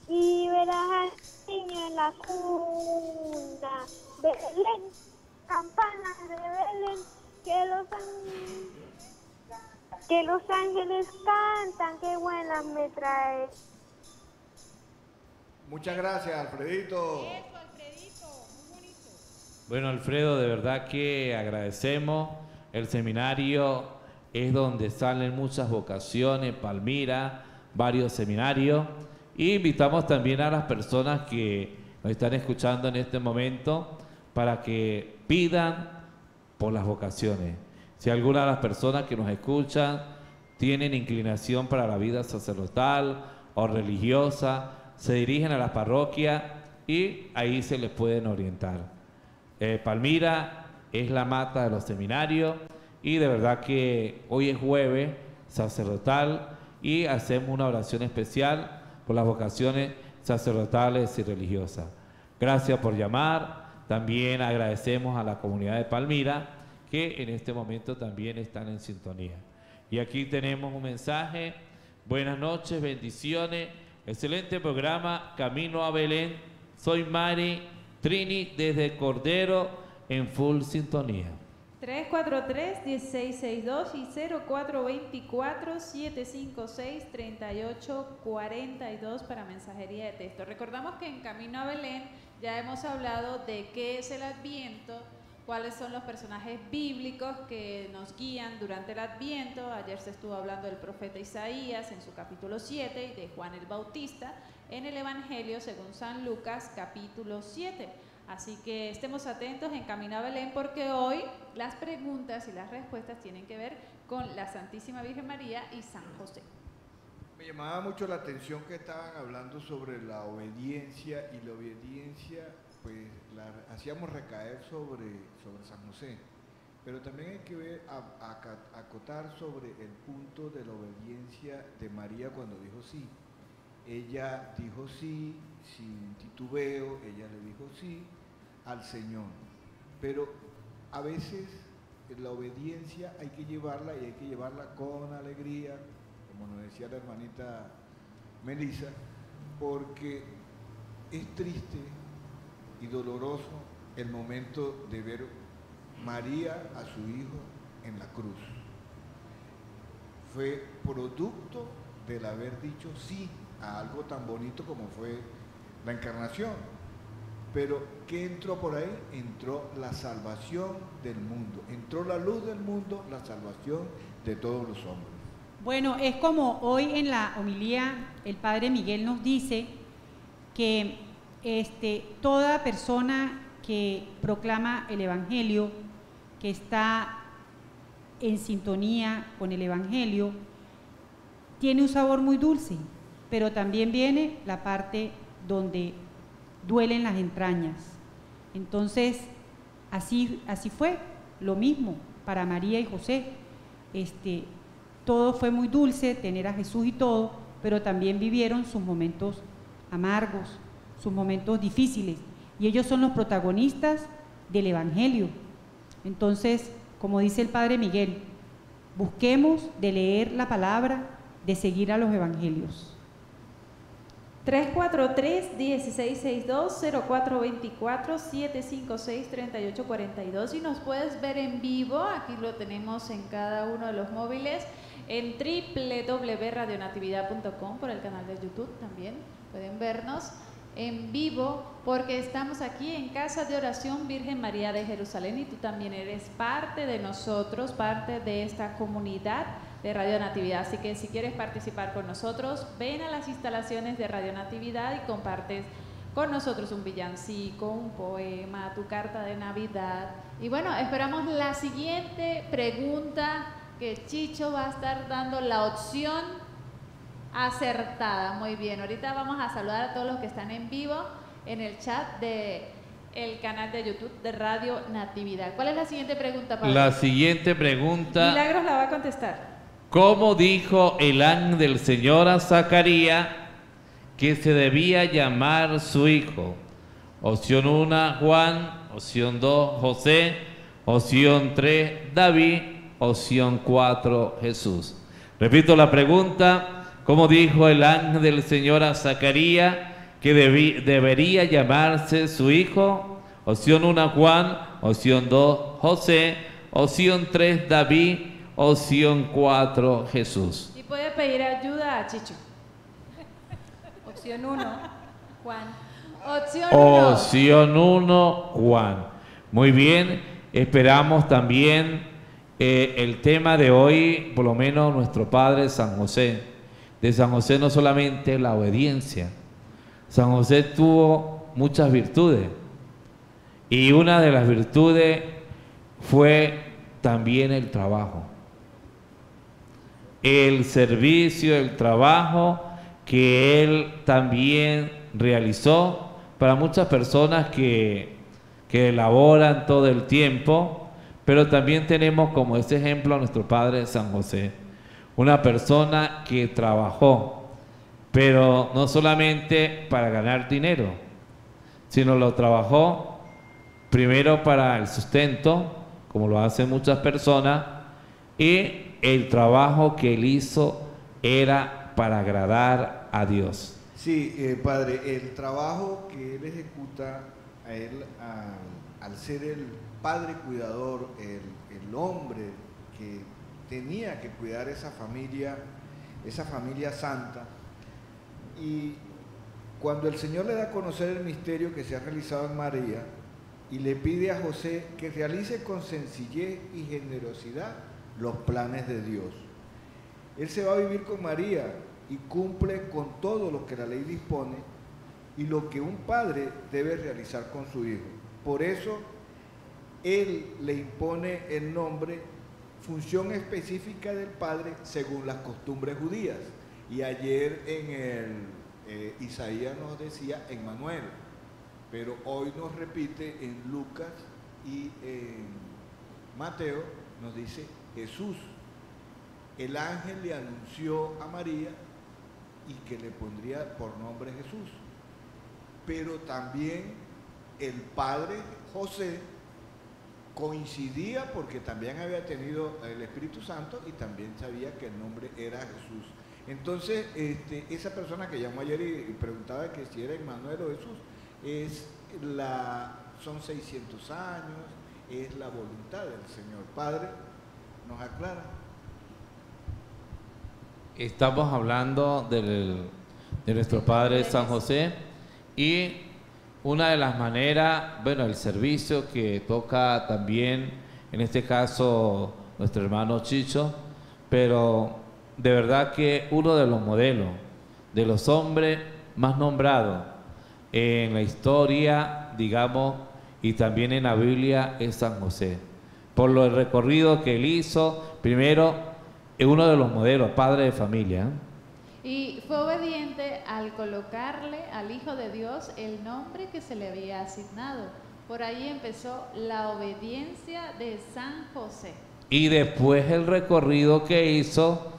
Y verás al niño en la cuna. Belén, campanas de Belén. Que los, an- que los ángeles cantan. Qué buenas me trae. Muchas gracias, Alfredito. Bueno, Alfredo, de verdad que agradecemos. El seminario es donde salen muchas vocaciones, Palmira, varios seminarios. Y invitamos también a las personas que nos están escuchando en este momento para que pidan por las vocaciones. Si alguna de las personas que nos escuchan tienen inclinación para la vida sacerdotal o religiosa, se dirigen a la parroquia y ahí se les pueden orientar. Eh, Palmira es la mata de los seminarios y de verdad que hoy es jueves sacerdotal y hacemos una oración especial por las vocaciones sacerdotales y religiosas. Gracias por llamar. También agradecemos a la comunidad de Palmira que en este momento también están en sintonía. Y aquí tenemos un mensaje. Buenas noches, bendiciones. Excelente programa, Camino a Belén. Soy Mari Trini desde Cordero en full sintonía. 343-1662 y 0424-756-3842 para mensajería de texto. Recordamos que en Camino a Belén ya hemos hablado de qué es el Adviento, cuáles son los personajes bíblicos que nos guían durante el Adviento. Ayer se estuvo hablando del profeta Isaías en su capítulo 7 y de Juan el Bautista en el Evangelio según San Lucas capítulo 7. Así que estemos atentos en Camino a Belén porque hoy las preguntas y las respuestas tienen que ver con la Santísima Virgen María y San José. Me llamaba mucho la atención que estaban hablando sobre la obediencia y la obediencia pues la hacíamos recaer sobre, sobre San José. Pero también hay que ver, a- a- acotar sobre el punto de la obediencia de María cuando dijo sí. Ella dijo sí sin titubeo, ella le dijo sí al Señor. Pero a veces la obediencia hay que llevarla y hay que llevarla con alegría, como nos decía la hermanita Melissa, porque es triste y doloroso el momento de ver María a su hijo en la cruz. Fue producto del haber dicho sí a algo tan bonito como fue la encarnación. Pero ¿qué entró por ahí? Entró la salvación del mundo. Entró la luz del mundo, la salvación de todos los hombres. Bueno, es como hoy en la homilía el Padre Miguel nos dice que este, toda persona que proclama el Evangelio, que está en sintonía con el Evangelio, tiene un sabor muy dulce, pero también viene la parte donde duelen las entrañas. Entonces, así, así fue, lo mismo para María y José. Este, todo fue muy dulce, tener a Jesús y todo, pero también vivieron sus momentos amargos, sus momentos difíciles. Y ellos son los protagonistas del Evangelio. Entonces, como dice el Padre Miguel, busquemos de leer la palabra, de seguir a los Evangelios. 343-1662-0424-756-3842 y nos puedes ver en vivo, aquí lo tenemos en cada uno de los móviles, en www.radionatividad.com por el canal de YouTube también pueden vernos. en vivo porque estamos aquí en Casa de Oración Virgen María de Jerusalén y tú también eres parte de nosotros, parte de esta comunidad de Radio Natividad. Así que si quieres participar con nosotros, ven a las instalaciones de Radio Natividad y compartes con nosotros un villancico, un poema, tu carta de Navidad. Y bueno, esperamos la siguiente pregunta que Chicho va a estar dando la opción acertada. Muy bien, ahorita vamos a saludar a todos los que están en vivo en el chat de el canal de YouTube de Radio Natividad. ¿Cuál es la siguiente pregunta, Pablo? La siguiente pregunta. Milagros la va a contestar. ¿Cómo dijo el ángel del Señor a Zacarías que se debía llamar su hijo? Opción 1, Juan. Opción 2, José. Opción 3, David. Opción 4, Jesús. Repito la pregunta. ¿Cómo dijo el ángel del Señor a Zacarías que debería llamarse su hijo? Opción 1, Juan. Opción 2, José. Opción 3, David. Opción 4, Jesús. Y puede pedir ayuda a Chicho. Opción 1, Juan. Opción 1. Opción 1, Juan. Muy bien, esperamos también eh, el tema de hoy, por lo menos nuestro Padre San José. De San José no solamente la obediencia, San José tuvo muchas virtudes y una de las virtudes fue también el trabajo. El servicio, el trabajo que él también realizó para muchas personas que, que elaboran todo el tiempo, pero también tenemos como este ejemplo a nuestro Padre San José, una persona que trabajó, pero no solamente para ganar dinero, sino lo trabajó primero para el sustento, como lo hacen muchas personas, y el trabajo que él hizo era para agradar a Dios. Sí, eh, padre, el trabajo que él ejecuta a él al, ser el padre cuidador, el hombre que tenía que cuidar esa familia, esa familia santa, y cuando el Señor le da a conocer el misterio que se ha realizado en María y le pide a José que realice con sencillez y generosidad los planes de Dios. Él se va a vivir con María y cumple con todo lo que la ley dispone y lo que un padre debe realizar con su hijo. Por eso, él le impone el nombre, función específica del padre según las costumbres judías. Y ayer en el eh, Isaías nos decía Emmanuel, pero hoy nos repite en Lucas y en Mateo nos dice Jesús. El ángel le anunció a María y que le pondría por nombre Jesús. Pero también el padre José coincidía porque también había tenido el Espíritu Santo y también sabía que el nombre era Jesús. Entonces, este, esa persona que llamó ayer y, preguntaba que si era Emmanuel o Jesús, es la, son 600 años, es la voluntad del Señor. Padre, nos aclara. Estamos hablando del- de nuestro Padre San José y una de las maneras, bueno, el servicio que toca también, en este caso, nuestro hermano Chicho, pero de verdad que uno de los modelos, de los hombres más nombrados en la historia, digamos, y también en la Biblia es San José. Por lo el recorrido que él hizo, primero, es uno de los modelos, padre de familia. ¿eh? Y fue obediente al colocarle al Hijo de Dios el nombre que se le había asignado. Por ahí empezó la obediencia de San José. Y después el recorrido que hizo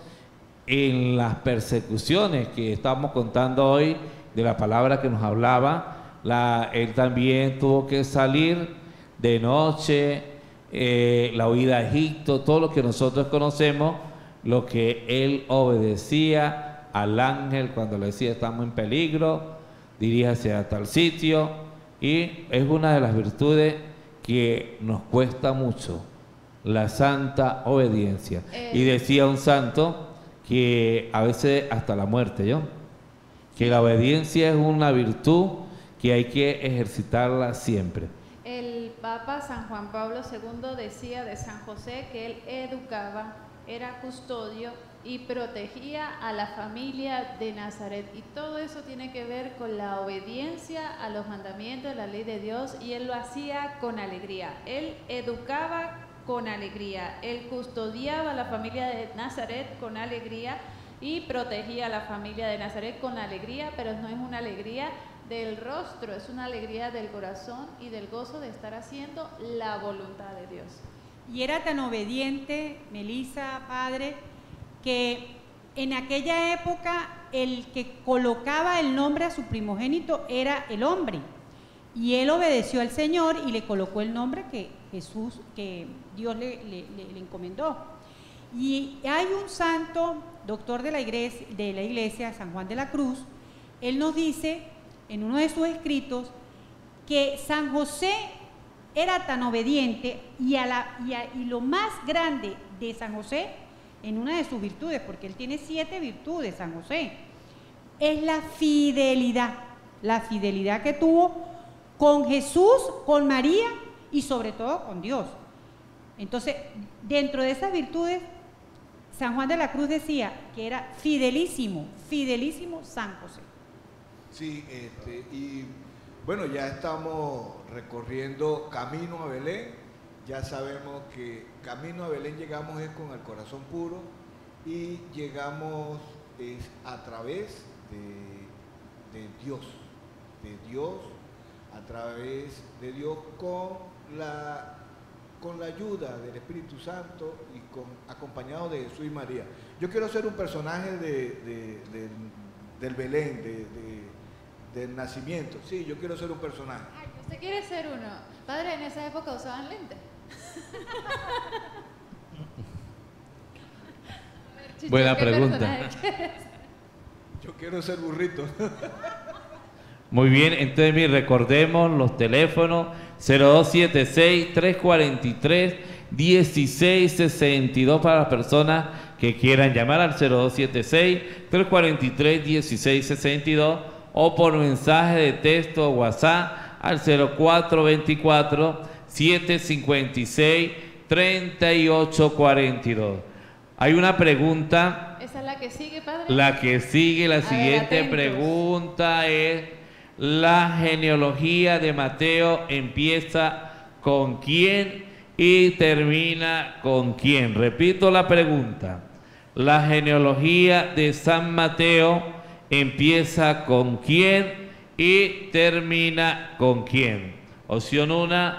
en las persecuciones que estamos contando hoy, de la palabra que nos hablaba, la, él también tuvo que salir de noche, eh, la huida a Egipto, todo lo que nosotros conocemos, lo que él obedecía al ángel cuando le decía estamos en peligro, diríjase a tal sitio, y es una de las virtudes que nos cuesta mucho, la santa obediencia. Eh. Y decía un santo que a veces hasta la muerte, ¿yo? Que la obediencia es una virtud que hay que ejercitarla siempre. Papa San Juan Pablo II decía de San José que él educaba, era custodio y protegía a la familia de Nazaret. Y todo eso tiene que ver con la obediencia a los mandamientos de la ley de Dios y él lo hacía con alegría. Él educaba con alegría, él custodiaba a la familia de Nazaret con alegría y protegía a la familia de Nazaret con alegría, pero no es una alegría del rostro, es una alegría del corazón y del gozo de estar haciendo la voluntad de Dios. Y era tan obediente, Melissa, padre, que en aquella época el que colocaba el nombre a su primogénito era el hombre. Y él obedeció al Señor y le colocó el nombre que Jesús, que Dios le, le- le- le encomendó. Y hay un santo, doctor de la, iglesia, de la iglesia, San Juan de la Cruz, él nos dice en uno de sus escritos que San José era tan obediente y, a la, y, a- lo más grande de San José, en una de sus virtudes, porque él tiene siete virtudes, San José, es la fidelidad, la fidelidad que tuvo con Jesús, con María y sobre todo con Dios. Entonces, dentro de esas virtudes, San Juan de la Cruz decía que era fidelísimo, fidelísimo San José. Sí, este, y bueno, ya estamos recorriendo camino a Belén. Ya sabemos que camino a Belén llegamos es con el corazón puro y llegamos es a través de, de Dios, de Dios, a través de Dios con la, con la ayuda del Espíritu Santo y con, acompañado de Jesús y María. Yo quiero ser un personaje de, de- del, Belén, de- del nacimiento. Sí, yo quiero ser un personaje. ¿Usted quiere ser uno? Padre, en esa época usaban lentes. Buena ¿qué pregunta. Yo quiero ser burrito. Muy bien, entonces mire, recordemos los teléfonos 0276-343-1662 para las personas que quieran llamar al 0276-343-1662 o por mensaje de texto o WhatsApp al 0424-756-3842. Hay una pregunta ¿Esa es la que sigue, padre? la que sigue, la siguiente pregunta es, la genealogía de Mateo empieza con quién y termina con quién. Repito la pregunta. La genealogía de San Mateo empieza con quién y termina con quién. Opción 1,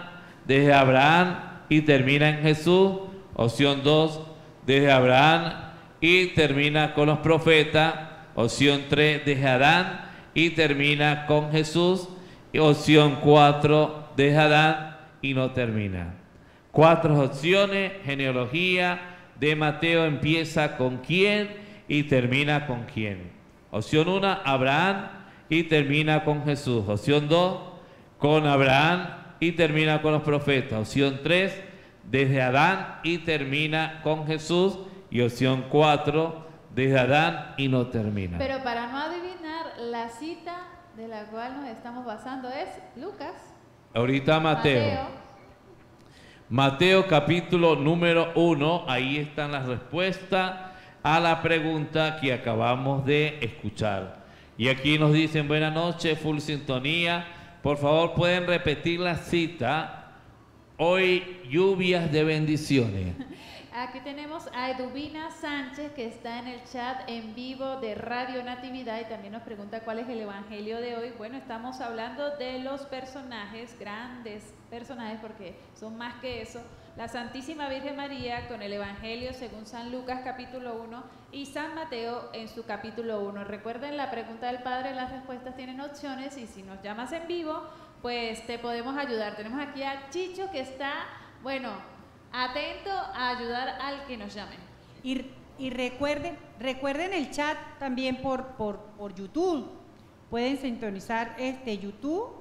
desde Abraham y termina en Jesús. Opción 2, desde Abraham y termina con los profetas. Opción 3, desde Adán y termina con Jesús. Y opción 4, desde Adán y no termina. Cuatro opciones, genealogía de Mateo empieza con quién y termina con quién. Opción 1, Abraham y termina con Jesús. Opción 2, con Abraham y termina con los profetas. Opción 3, desde Adán y termina con Jesús. Y opción 4, desde Adán y no termina. Pero para no adivinar, la cita de la cual nos estamos basando es Lucas. Ahorita Mateo. Mateo capítulo número 1, ahí están las respuestas a la pregunta que acabamos de escuchar. Y aquí nos dicen buenas noches, full sintonía. Por favor, pueden repetir la cita. Hoy lluvias de bendiciones. Aquí tenemos a Eduvina Sánchez que está en el chat en vivo de Radio Natividad y también nos pregunta cuál es el evangelio de hoy. Bueno, estamos hablando de los personajes, grandes personajes porque son más que eso. La Santísima Virgen María con el evangelio según San Lucas capítulo 1 y San Mateo en su capítulo 1. Recuerden la pregunta del Padre, las respuestas tienen opciones y si nos llamas en vivo, pues te podemos ayudar. Tenemos aquí a Chicho que está, bueno, atento a ayudar al que nos llame. Y, y recuerden, recuerden el chat también por, por, por YouTube. Pueden sintonizar este YouTube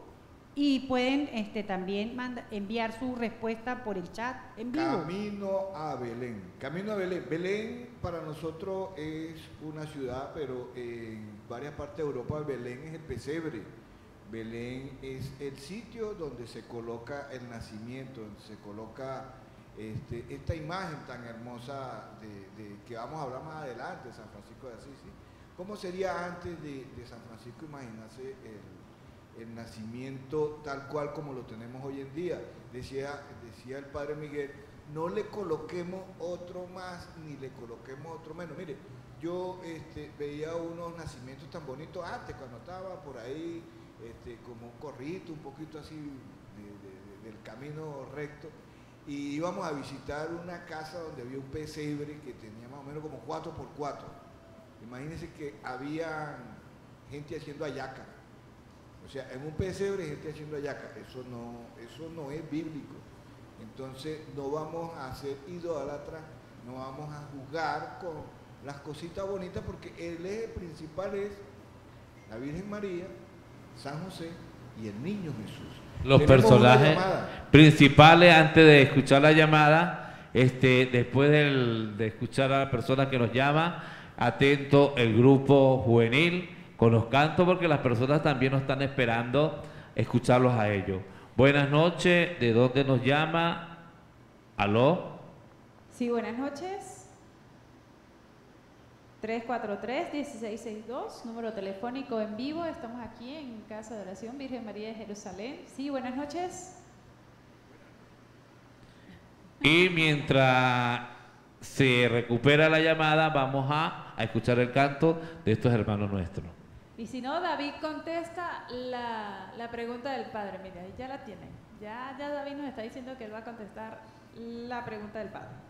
y pueden este, también enviar su respuesta por el chat en vivo. Camino a Belén. Camino a Belén. Belén para nosotros es una ciudad, pero en varias partes de Europa Belén es el pesebre. Belén es el sitio donde se coloca el nacimiento, donde se coloca este, esta imagen tan hermosa de, que vamos a hablar más adelante, San Francisco de Asís. ¿sí? ¿Cómo sería antes de, de San Francisco imaginarse el, el nacimiento tal cual como lo tenemos hoy en día? Decía, decía el padre Miguel, no le coloquemos otro más ni le coloquemos otro menos. Mire, yo este, veía unos nacimientos tan bonitos antes, cuando estaba por ahí, este, como un corrito, un poquito así de- de- de- del camino recto, y íbamos a visitar una casa donde había un pesebre que tenía más o menos como 4x4. Imagínense que había gente haciendo ayaca. O sea, en un pesebre gente haciendo ayaca. Eso no, eso no es bíblico. Entonces no vamos a ser idólatras, no vamos a jugar con las cositas bonitas porque el eje principal es la Virgen María, San José y el niño Jesús. Los personajes principales antes de escuchar la llamada, este, después del- de escuchar a la persona que nos llama, atento el grupo juvenil con los cantos porque las personas también nos están esperando escucharlos a ellos. Buenas noches, ¿de dónde nos llama? ¿Aló? Sí, buenas noches. 343-1662, número telefónico en vivo. Estamos aquí en Casa de Oración Virgen María de Jerusalén. Sí, buenas noches. Y mientras se recupera la llamada, vamos a, a escuchar el canto de estos hermanos nuestros. Y si no, David contesta la, la pregunta del padre. Mira, ahí ya la tiene. Ya, ya David nos está diciendo que él va a contestar la pregunta del padre.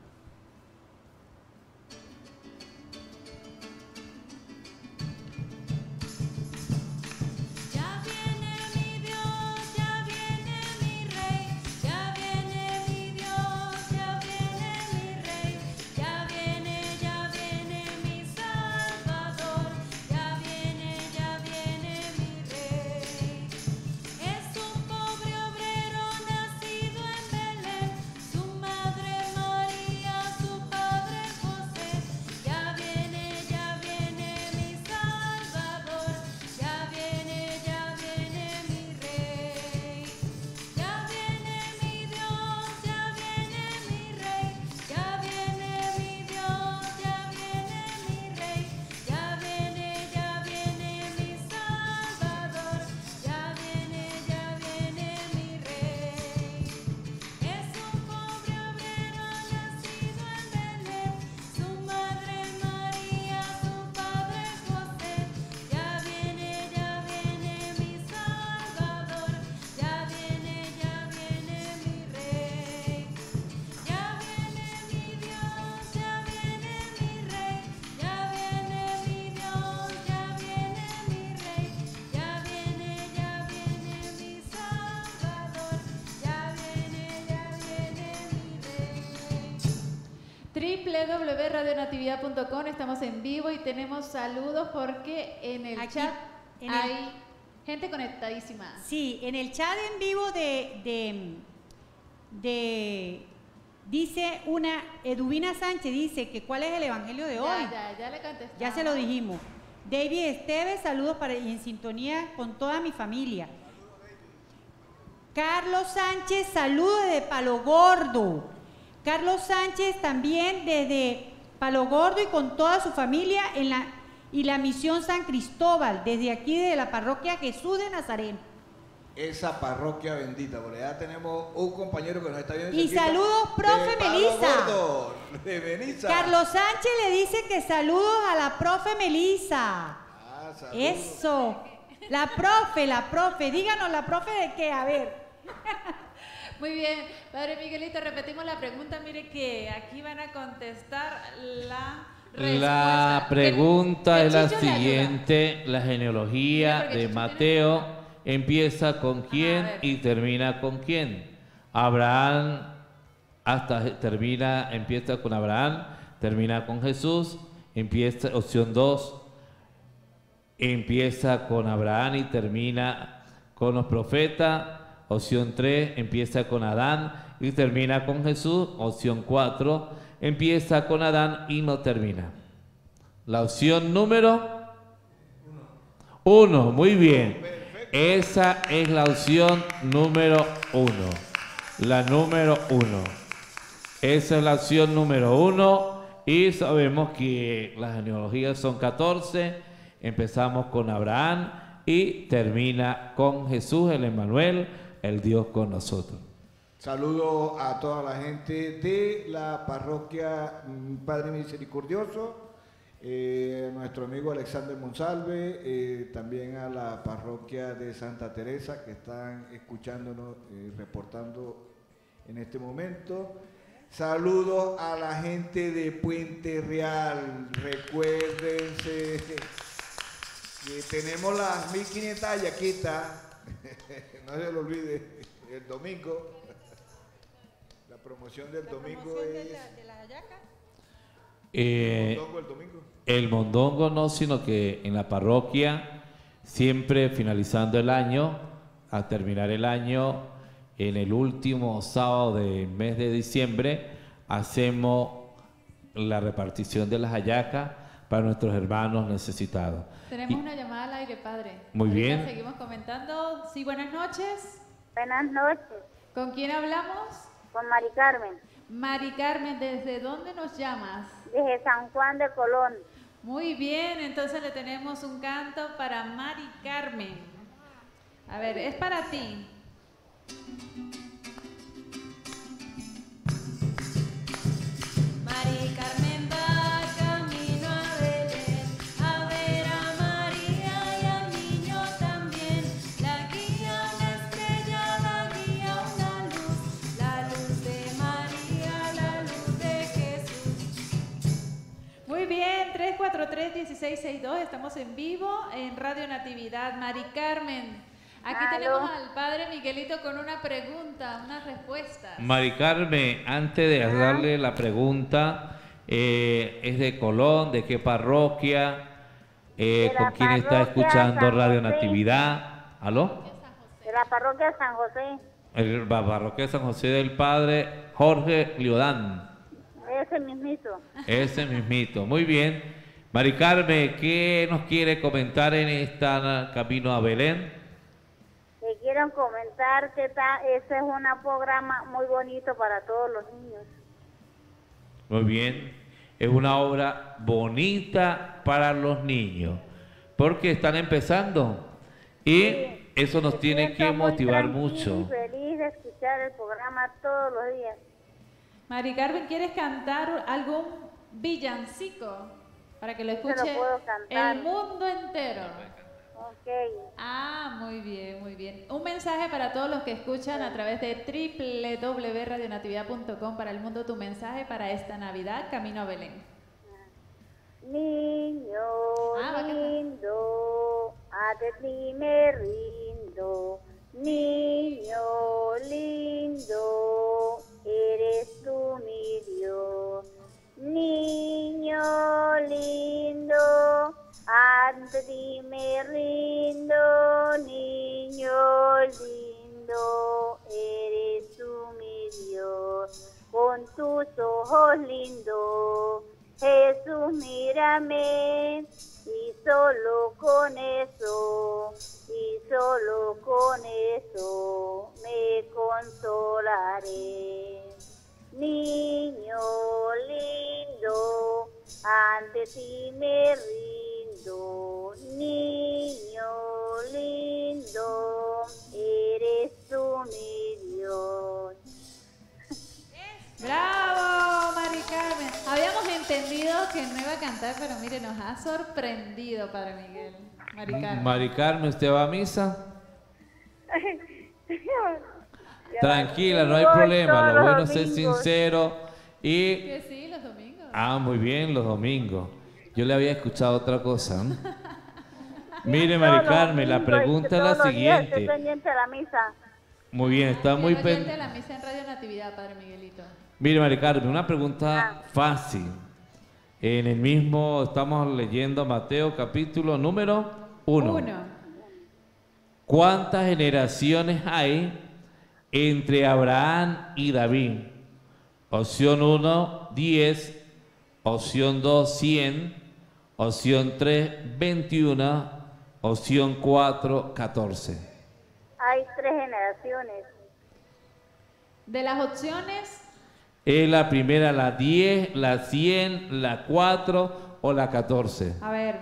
www.radionatividad.com estamos en vivo y tenemos saludos porque en el Aquí, chat en el- hay gente conectadísima. Sí, en el chat en vivo de, de, de- dice una, Eduvina Sánchez dice que cuál es el evangelio de hoy. Ya, ya, ya le contestamos. Ya se lo dijimos. David Esteves, saludos para y en sintonía con toda mi familia. Carlos Sánchez, saludos desde Palo Gordo. Carlos Sánchez también desde Palo Gordo y con toda su familia en la y la misión San Cristóbal, desde aquí de la parroquia Jesús de Nazaret. esa parroquia bendita. Por allá tenemos un compañero que nos está viendo. Y cerquita saludos, profe de Melisa. Gordo, de Melisa. Carlos Sánchez le dice que saludos a la profe Melisa. Ah, saludos. Eso. La profe, la profe. Díganos la profe de qué, a ver. Muy bien, Padre Miguelito, repetimos la pregunta. Mire que aquí van a contestar la respuesta. La pregunta que es la siguiente, la genealogía de Chicho Mateo empieza con quién y termina con quién. Abraham hasta termina, empieza con Abraham, termina con Jesús, empieza opción 2, empieza con Abraham y termina con los profetas. Opción 3 empieza con Adán y termina con Jesús. Opción 4 empieza con Adán y no termina. La opción número 1, muy bien. Esa es la opción número uno. La número uno. Esa es la opción número uno. Y sabemos que las genealogías son 14. Empezamos con Abraham y termina con Jesús, el Emmanuel, el Dios con nosotros. Saludo a toda la gente de la parroquia mm, Padre Misericordioso, eh, nuestro amigo Alexander Monsalve, eh, también a la parroquia de Santa Teresa que están escuchándonos y reportando en este momento. Saludos a la gente de Puente Real, recuérdense que tenemos las 1500 yaquitas, no se lo olvide, el domingo. La promoción del domingo es... Eh, ¿Mondongo el domingo? el mondongo no, sino que en la parroquia, siempre finalizando el año, al terminar el año, en el último sábado del mes de diciembre, hacemos la repartición de las hallacas para nuestros hermanos necesitados. Tenemos Y- una llamada aire, padre. Muy Ahorita bien. Seguimos comentando. Sí, buenas noches. Buenas noches. ¿Con quién hablamos? Con Mari Carmen, Mari Carmen, ¿desde dónde nos llamas? desde San Juan de Colón. Muy bien, entonces le tenemos un canto para Mari Carmen. A ver, es para ti. Mari Carmen 343-1662, estamos en vivo en Radio Natividad. Mari Carmen, aquí Aló. tenemos al padre Miguelito con una pregunta, una respuesta. Mari Carmen, antes de darle la pregunta, eh, ¿es de Colón? ¿De qué parroquia? Eh, ¿Con quién está escuchando San Radio José. Natividad? ¿Aló? De la parroquia San José. El la parroquia San José del Padre Jorge Liodán. Ese mismito. Ese mismito. Muy bien. Mari Carmen, ¿qué nos quiere comentar en esta camino a Belén? Te quiero comentar que ta- ese es un programa muy bonito para todos los niños. Muy bien. Es una obra bonita para los niños, porque están empezando y eso nos tiene que motivar mucho. feliz de escuchar el programa todos los días. Mari Carmen, ¿quieres cantar algún villancico para que lo escuche el mundo entero? Ok. Ah, muy bien, muy bien. Un mensaje para todos los que escuchan a través de www.radionatividad.com para el mundo, tu mensaje para esta Navidad, Camino a Belén. Niño Ah, lindo, a ti me rindo. Niño lindo, eres tú mi Dios. Niño lindo, ante ti me rindo. Niño lindo, eres tú mi Dios. Con tus ojos lindos, Jesús, mírame. Y solo con eso, y solo con eso me consolaré. Niño lindo, ante ti me rindo. Niño lindo, eres tú mi Dios. ¡Bravo, Mari Carmen! Habíamos entendido que no iba a cantar, pero mire, nos ha sorprendido, Padre Miguel. Mari Carmen. Mari Carmen, ¿usted va a misa? Tranquila, no hay problema. Lo bueno es ser sincero y... Que sí, los domingos. Ah, muy bien, los domingos. Yo le había escuchado otra cosa. ¿no? Mire, Mari Carmen, la pregunta es la siguiente. pendiente de la misa. Muy bien, está muy pendiente. de la misa en Radio Natividad, Padre Miguelito. Mire, Mari Carmen, una pregunta Ah. fácil. En el mismo, estamos leyendo Mateo capítulo número uno. Uno. ¿Cuántas generaciones hay entre Abraham y David? Opción 1, 10. Opción 2, 100. Opción 3, 21. Opción 4, 14. Hay tres generaciones. De las opciones, ¿Es la primera la 10, la 100, la 4 o la 14? a ver,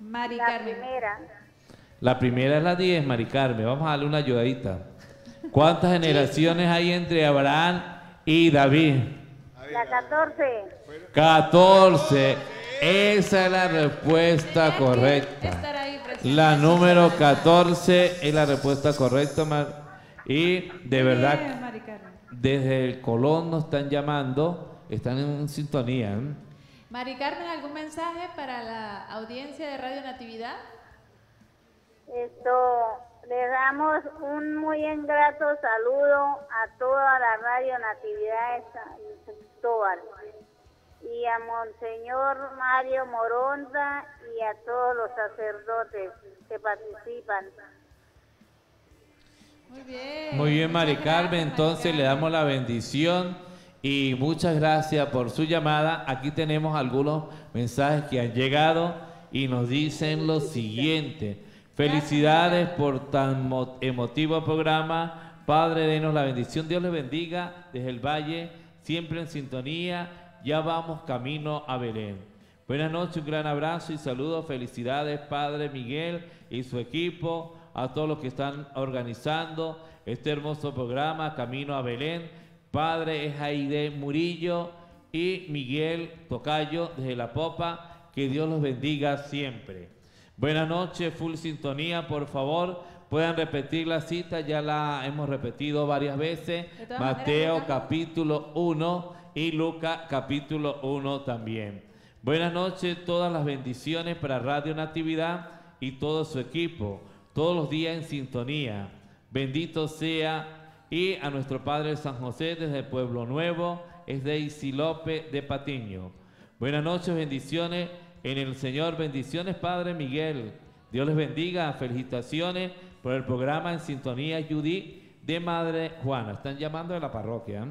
Mari La Carmen. primera. La primera es la 10, Mari Carmen. Vamos a darle una ayudadita. ¿Cuántas generaciones hay entre Abraham y David? La 14. 14. Esa es la respuesta correcta. La número 14 es la respuesta correcta. Mar- Y de verdad, Bien, Mari Carmen. desde el Colón nos están llamando, están en sintonía. ¿eh? Mari Carmen, ¿algún mensaje para la audiencia de Radio Natividad? Esto, le damos un muy ingrato saludo a toda la Radio Natividad de San Cristóbal y a Monseñor Mario Moronda y a todos los sacerdotes que participan. Muy bien. Muy bien, Mari Carmen. Entonces le damos la bendición y muchas gracias por su llamada. Aquí tenemos algunos mensajes que han llegado y nos dicen lo siguiente. Felicidades por tan mo- emotivo programa. Padre, denos la bendición. Dios les bendiga desde el Valle, siempre en sintonía. Ya vamos camino a Belén. Buenas noches, un gran abrazo y saludos. Felicidades, Padre Miguel y su equipo, a todos los que están organizando este hermoso programa, Camino a Belén. Padre es Aide Murillo y Miguel Tocayo desde La Popa. Que Dios los bendiga siempre. Buenas noches, full sintonía, por favor. Puedan repetir la cita, ya la hemos repetido varias veces. De Mateo maneras, capítulo 1 y Lucas capítulo 1 también. Buenas noches, todas las bendiciones para Radio Natividad y todo su equipo, todos los días en sintonía. Bendito sea y a nuestro Padre San José desde Pueblo Nuevo, es Daisy López de Patiño. Buenas noches, bendiciones en el Señor, bendiciones Padre Miguel. Dios les bendiga, felicitaciones por el programa en sintonía Judy de Madre Juana. Están llamando de la parroquia.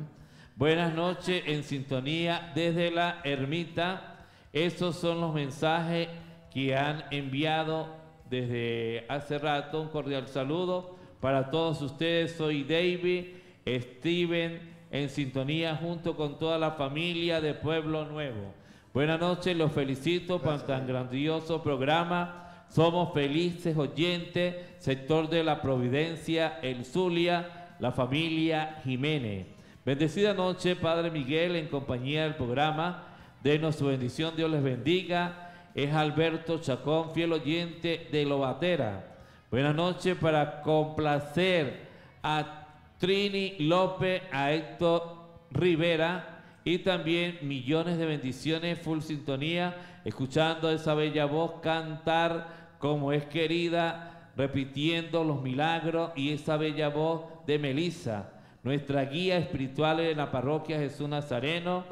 Buenas noches en sintonía desde la ermita. Esos son los mensajes que han enviado desde hace rato. Un cordial saludo para todos ustedes. Soy David, Steven, en sintonía junto con toda la familia de Pueblo Nuevo. Buenas noches, los felicito por tan grandioso programa. Somos felices oyentes, sector de la Providencia, el Zulia, la familia Jiménez. Bendecida noche, Padre Miguel, en compañía del programa. Denos su bendición, Dios les bendiga. Es Alberto Chacón, fiel oyente de Lobatera. Buenas noches para complacer a Trini López, a Héctor Rivera y también millones de bendiciones, full sintonía, escuchando esa bella voz cantar como es querida, repitiendo los milagros y esa bella voz de Melissa, nuestra guía espiritual en la parroquia Jesús Nazareno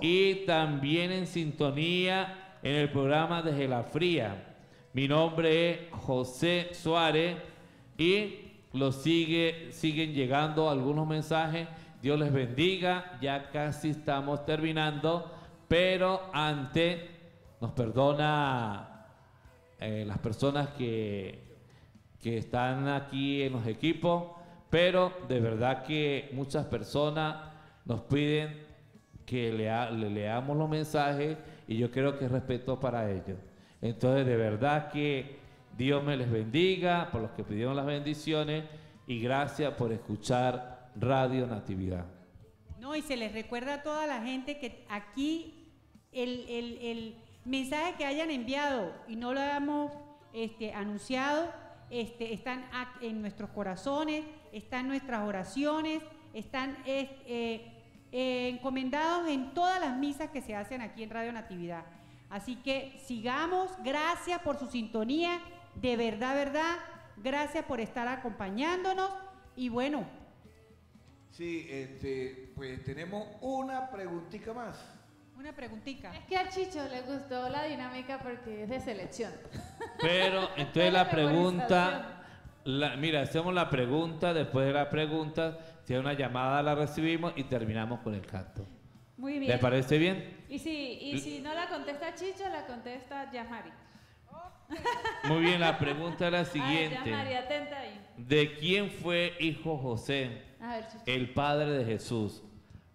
y también en sintonía en el programa Desde la Fría. Mi nombre es José Suárez y lo sigue, siguen llegando algunos mensajes. Dios les bendiga. Ya casi estamos terminando, pero antes nos perdona eh, las personas que, que están aquí en los equipos, pero de verdad que muchas personas nos piden que le leamos los mensajes y yo creo que es respeto para ellos. Entonces, de verdad que Dios me les bendiga por los que pidieron las bendiciones y gracias por escuchar Radio Natividad. No, y se les recuerda a toda la gente que aquí el, el- el mensaje que hayan enviado y no lo hayamos este, anunciado, este, están en nuestros corazones, están nuestras oraciones, están es- eh, eh, encomendados en todas las misas que se hacen aquí en Radio Natividad. Así que sigamos, gracias por su sintonía, de verdad, verdad, gracias por estar acompañándonos y bueno, Sí, este, pues tenemos una preguntita más. una preguntita. Es que a Chicho le gustó la dinámica porque es de selección. Pero entonces la pregunta, la- mira, hacemos la pregunta, después de la pregunta, si hay una llamada la recibimos y terminamos con el canto. Muy bien. ¿Le parece bien? Y si, y si no la contesta Chicho, la contesta Yamari. Muy bien, la pregunta es la siguiente. María, atenta ahí. ¿De quién fue hijo José, Ver, el padre de Jesús?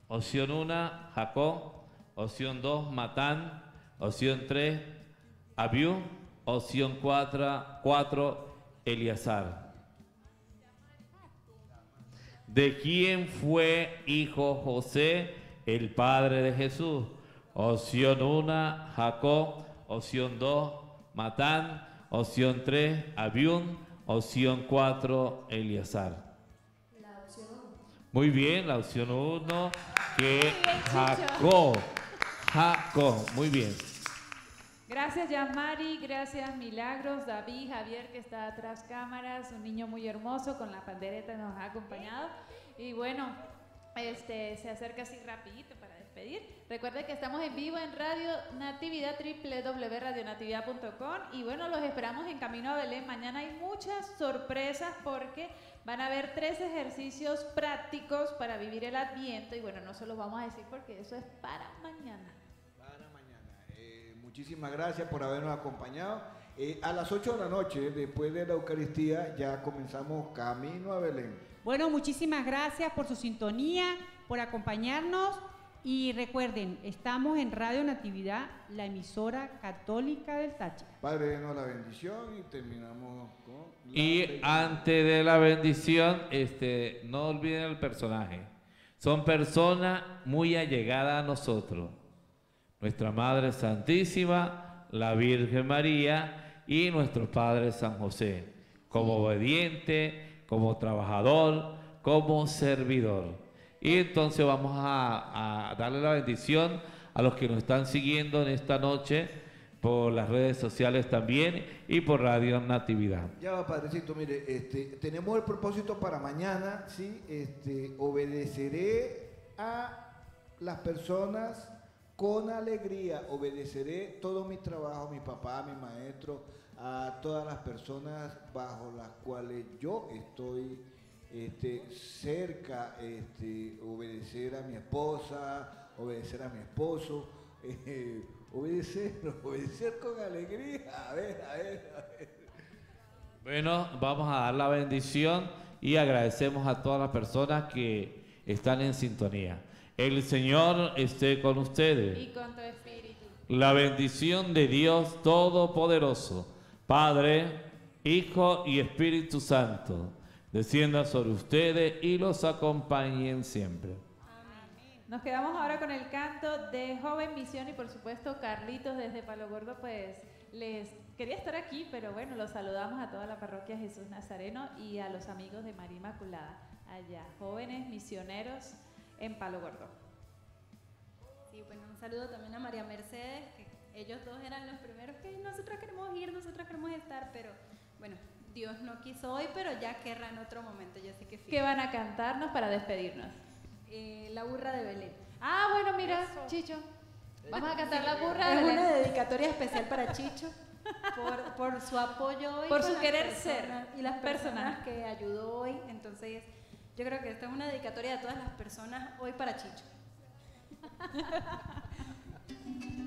Opción 1, Jacob. Opción 2, Matán. Opción 3, Abiú. Opción 4, 4 Eleazar. ¿De quién fue hijo José, el padre de Jesús? Opción 1, Jacob. Opción 2, Matán. Opción 3, Abiún. Opción 4, Eleazar. Muy bien, la opción 1, que. Jacob. Jacob, muy bien. Gracias, Yamari. Gracias, Milagros. David, Javier, que está atrás cámaras. Un niño muy hermoso con la pandereta nos ha acompañado. Y bueno, este se acerca así rapidito para despedir. Recuerden que estamos en vivo en Radio Natividad, www.radionatividad.com. Y bueno, los esperamos en Camino a Belén. Mañana hay muchas sorpresas porque van a haber tres ejercicios prácticos para vivir el Adviento. Y bueno, no se los vamos a decir porque eso es para mañana. Para mañana. Eh, muchísimas gracias por habernos acompañado. Eh, a las 8 de la noche, después de la Eucaristía, ya comenzamos Camino a Belén. Bueno, muchísimas gracias por su sintonía, por acompañarnos y recuerden, estamos en Radio Natividad, la emisora católica del Táchira. Padre, denos la bendición y terminamos con... la Y bendición. antes de la bendición, este, no olviden el personaje. Son personas muy allegadas a nosotros. Nuestra Madre Santísima, la Virgen María y nuestro Padre San José. Como obediente, como trabajador, como servidor. Y entonces vamos a, darle la bendición a los que nos están siguiendo en esta noche por las redes sociales también y por Radio Natividad. Ya va, padrecito, mire, este, tenemos el propósito para mañana, ¿sí? Este, obedeceré a las personas con alegría, obedeceré todo mi trabajo, mi papá, mi maestro, a todas las personas bajo las cuales yo estoy este, cerca, este, obedecer a mi esposa, obedecer a mi esposo, eh, obedecer, obedecer con alegría, a ver, a ver, a ver. Bueno, vamos a dar la bendición y agradecemos a todas las personas que están en sintonía. El Señor esté con ustedes. Y con tu espíritu. La bendición de Dios Todopoderoso, Padre, Hijo y Espíritu Santo, descienda sobre ustedes y los acompañen siempre. Nos quedamos ahora con el canto de Joven Misión y por supuesto Carlitos desde Palo Gordo, pues les quería estar aquí, pero bueno, los saludamos a toda la parroquia Jesús Nazareno y a los amigos de María Inmaculada allá, jóvenes misioneros en Palo Gordo. Sí, bueno, un saludo también a María Mercedes, que ellos dos eran los primeros que nosotros queremos ir, nosotros queremos estar, pero bueno, Dios no quiso hoy, pero ya querrá en otro momento, yo sé que sí. ¿Qué van a cantarnos para despedirnos? Eh, la burra de Belén. Ah, bueno, mira, Chicho. Vamos a cantar la burra Es de una Belén. dedicatoria especial para Chicho. Por, por su apoyo hoy. Por su querer personas ser Y las personas que ayudó hoy. Entonces, yo creo que esta es una dedicatoria de todas las personas hoy para Chicho.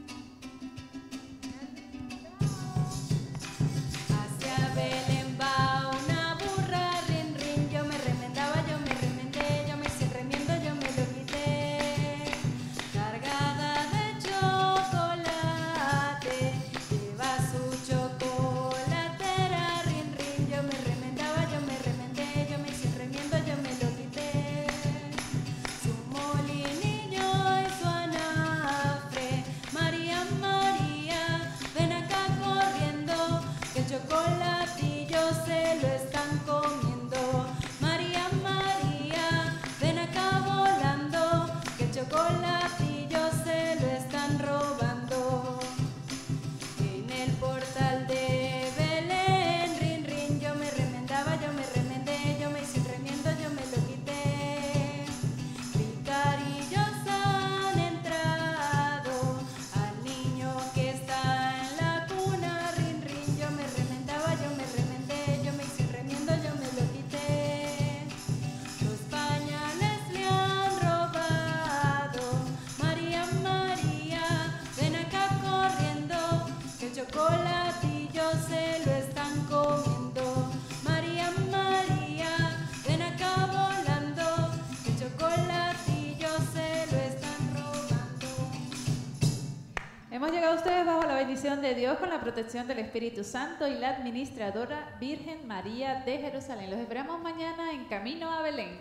de Dios con la protección del Espíritu Santo y la administradora Virgen María de Jerusalén. Los esperamos mañana en Camino a Belén.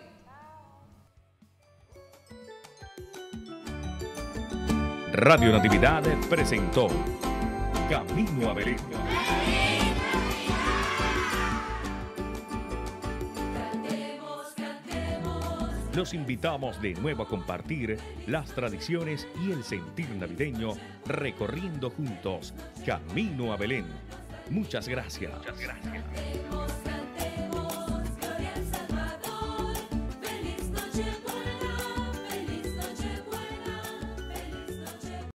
Radio Natividad presentó Camino a Belén. Los invitamos de nuevo a compartir las tradiciones y el sentir navideño recorriendo juntos Camino a Belén. Muchas gracias. Muchas gracias.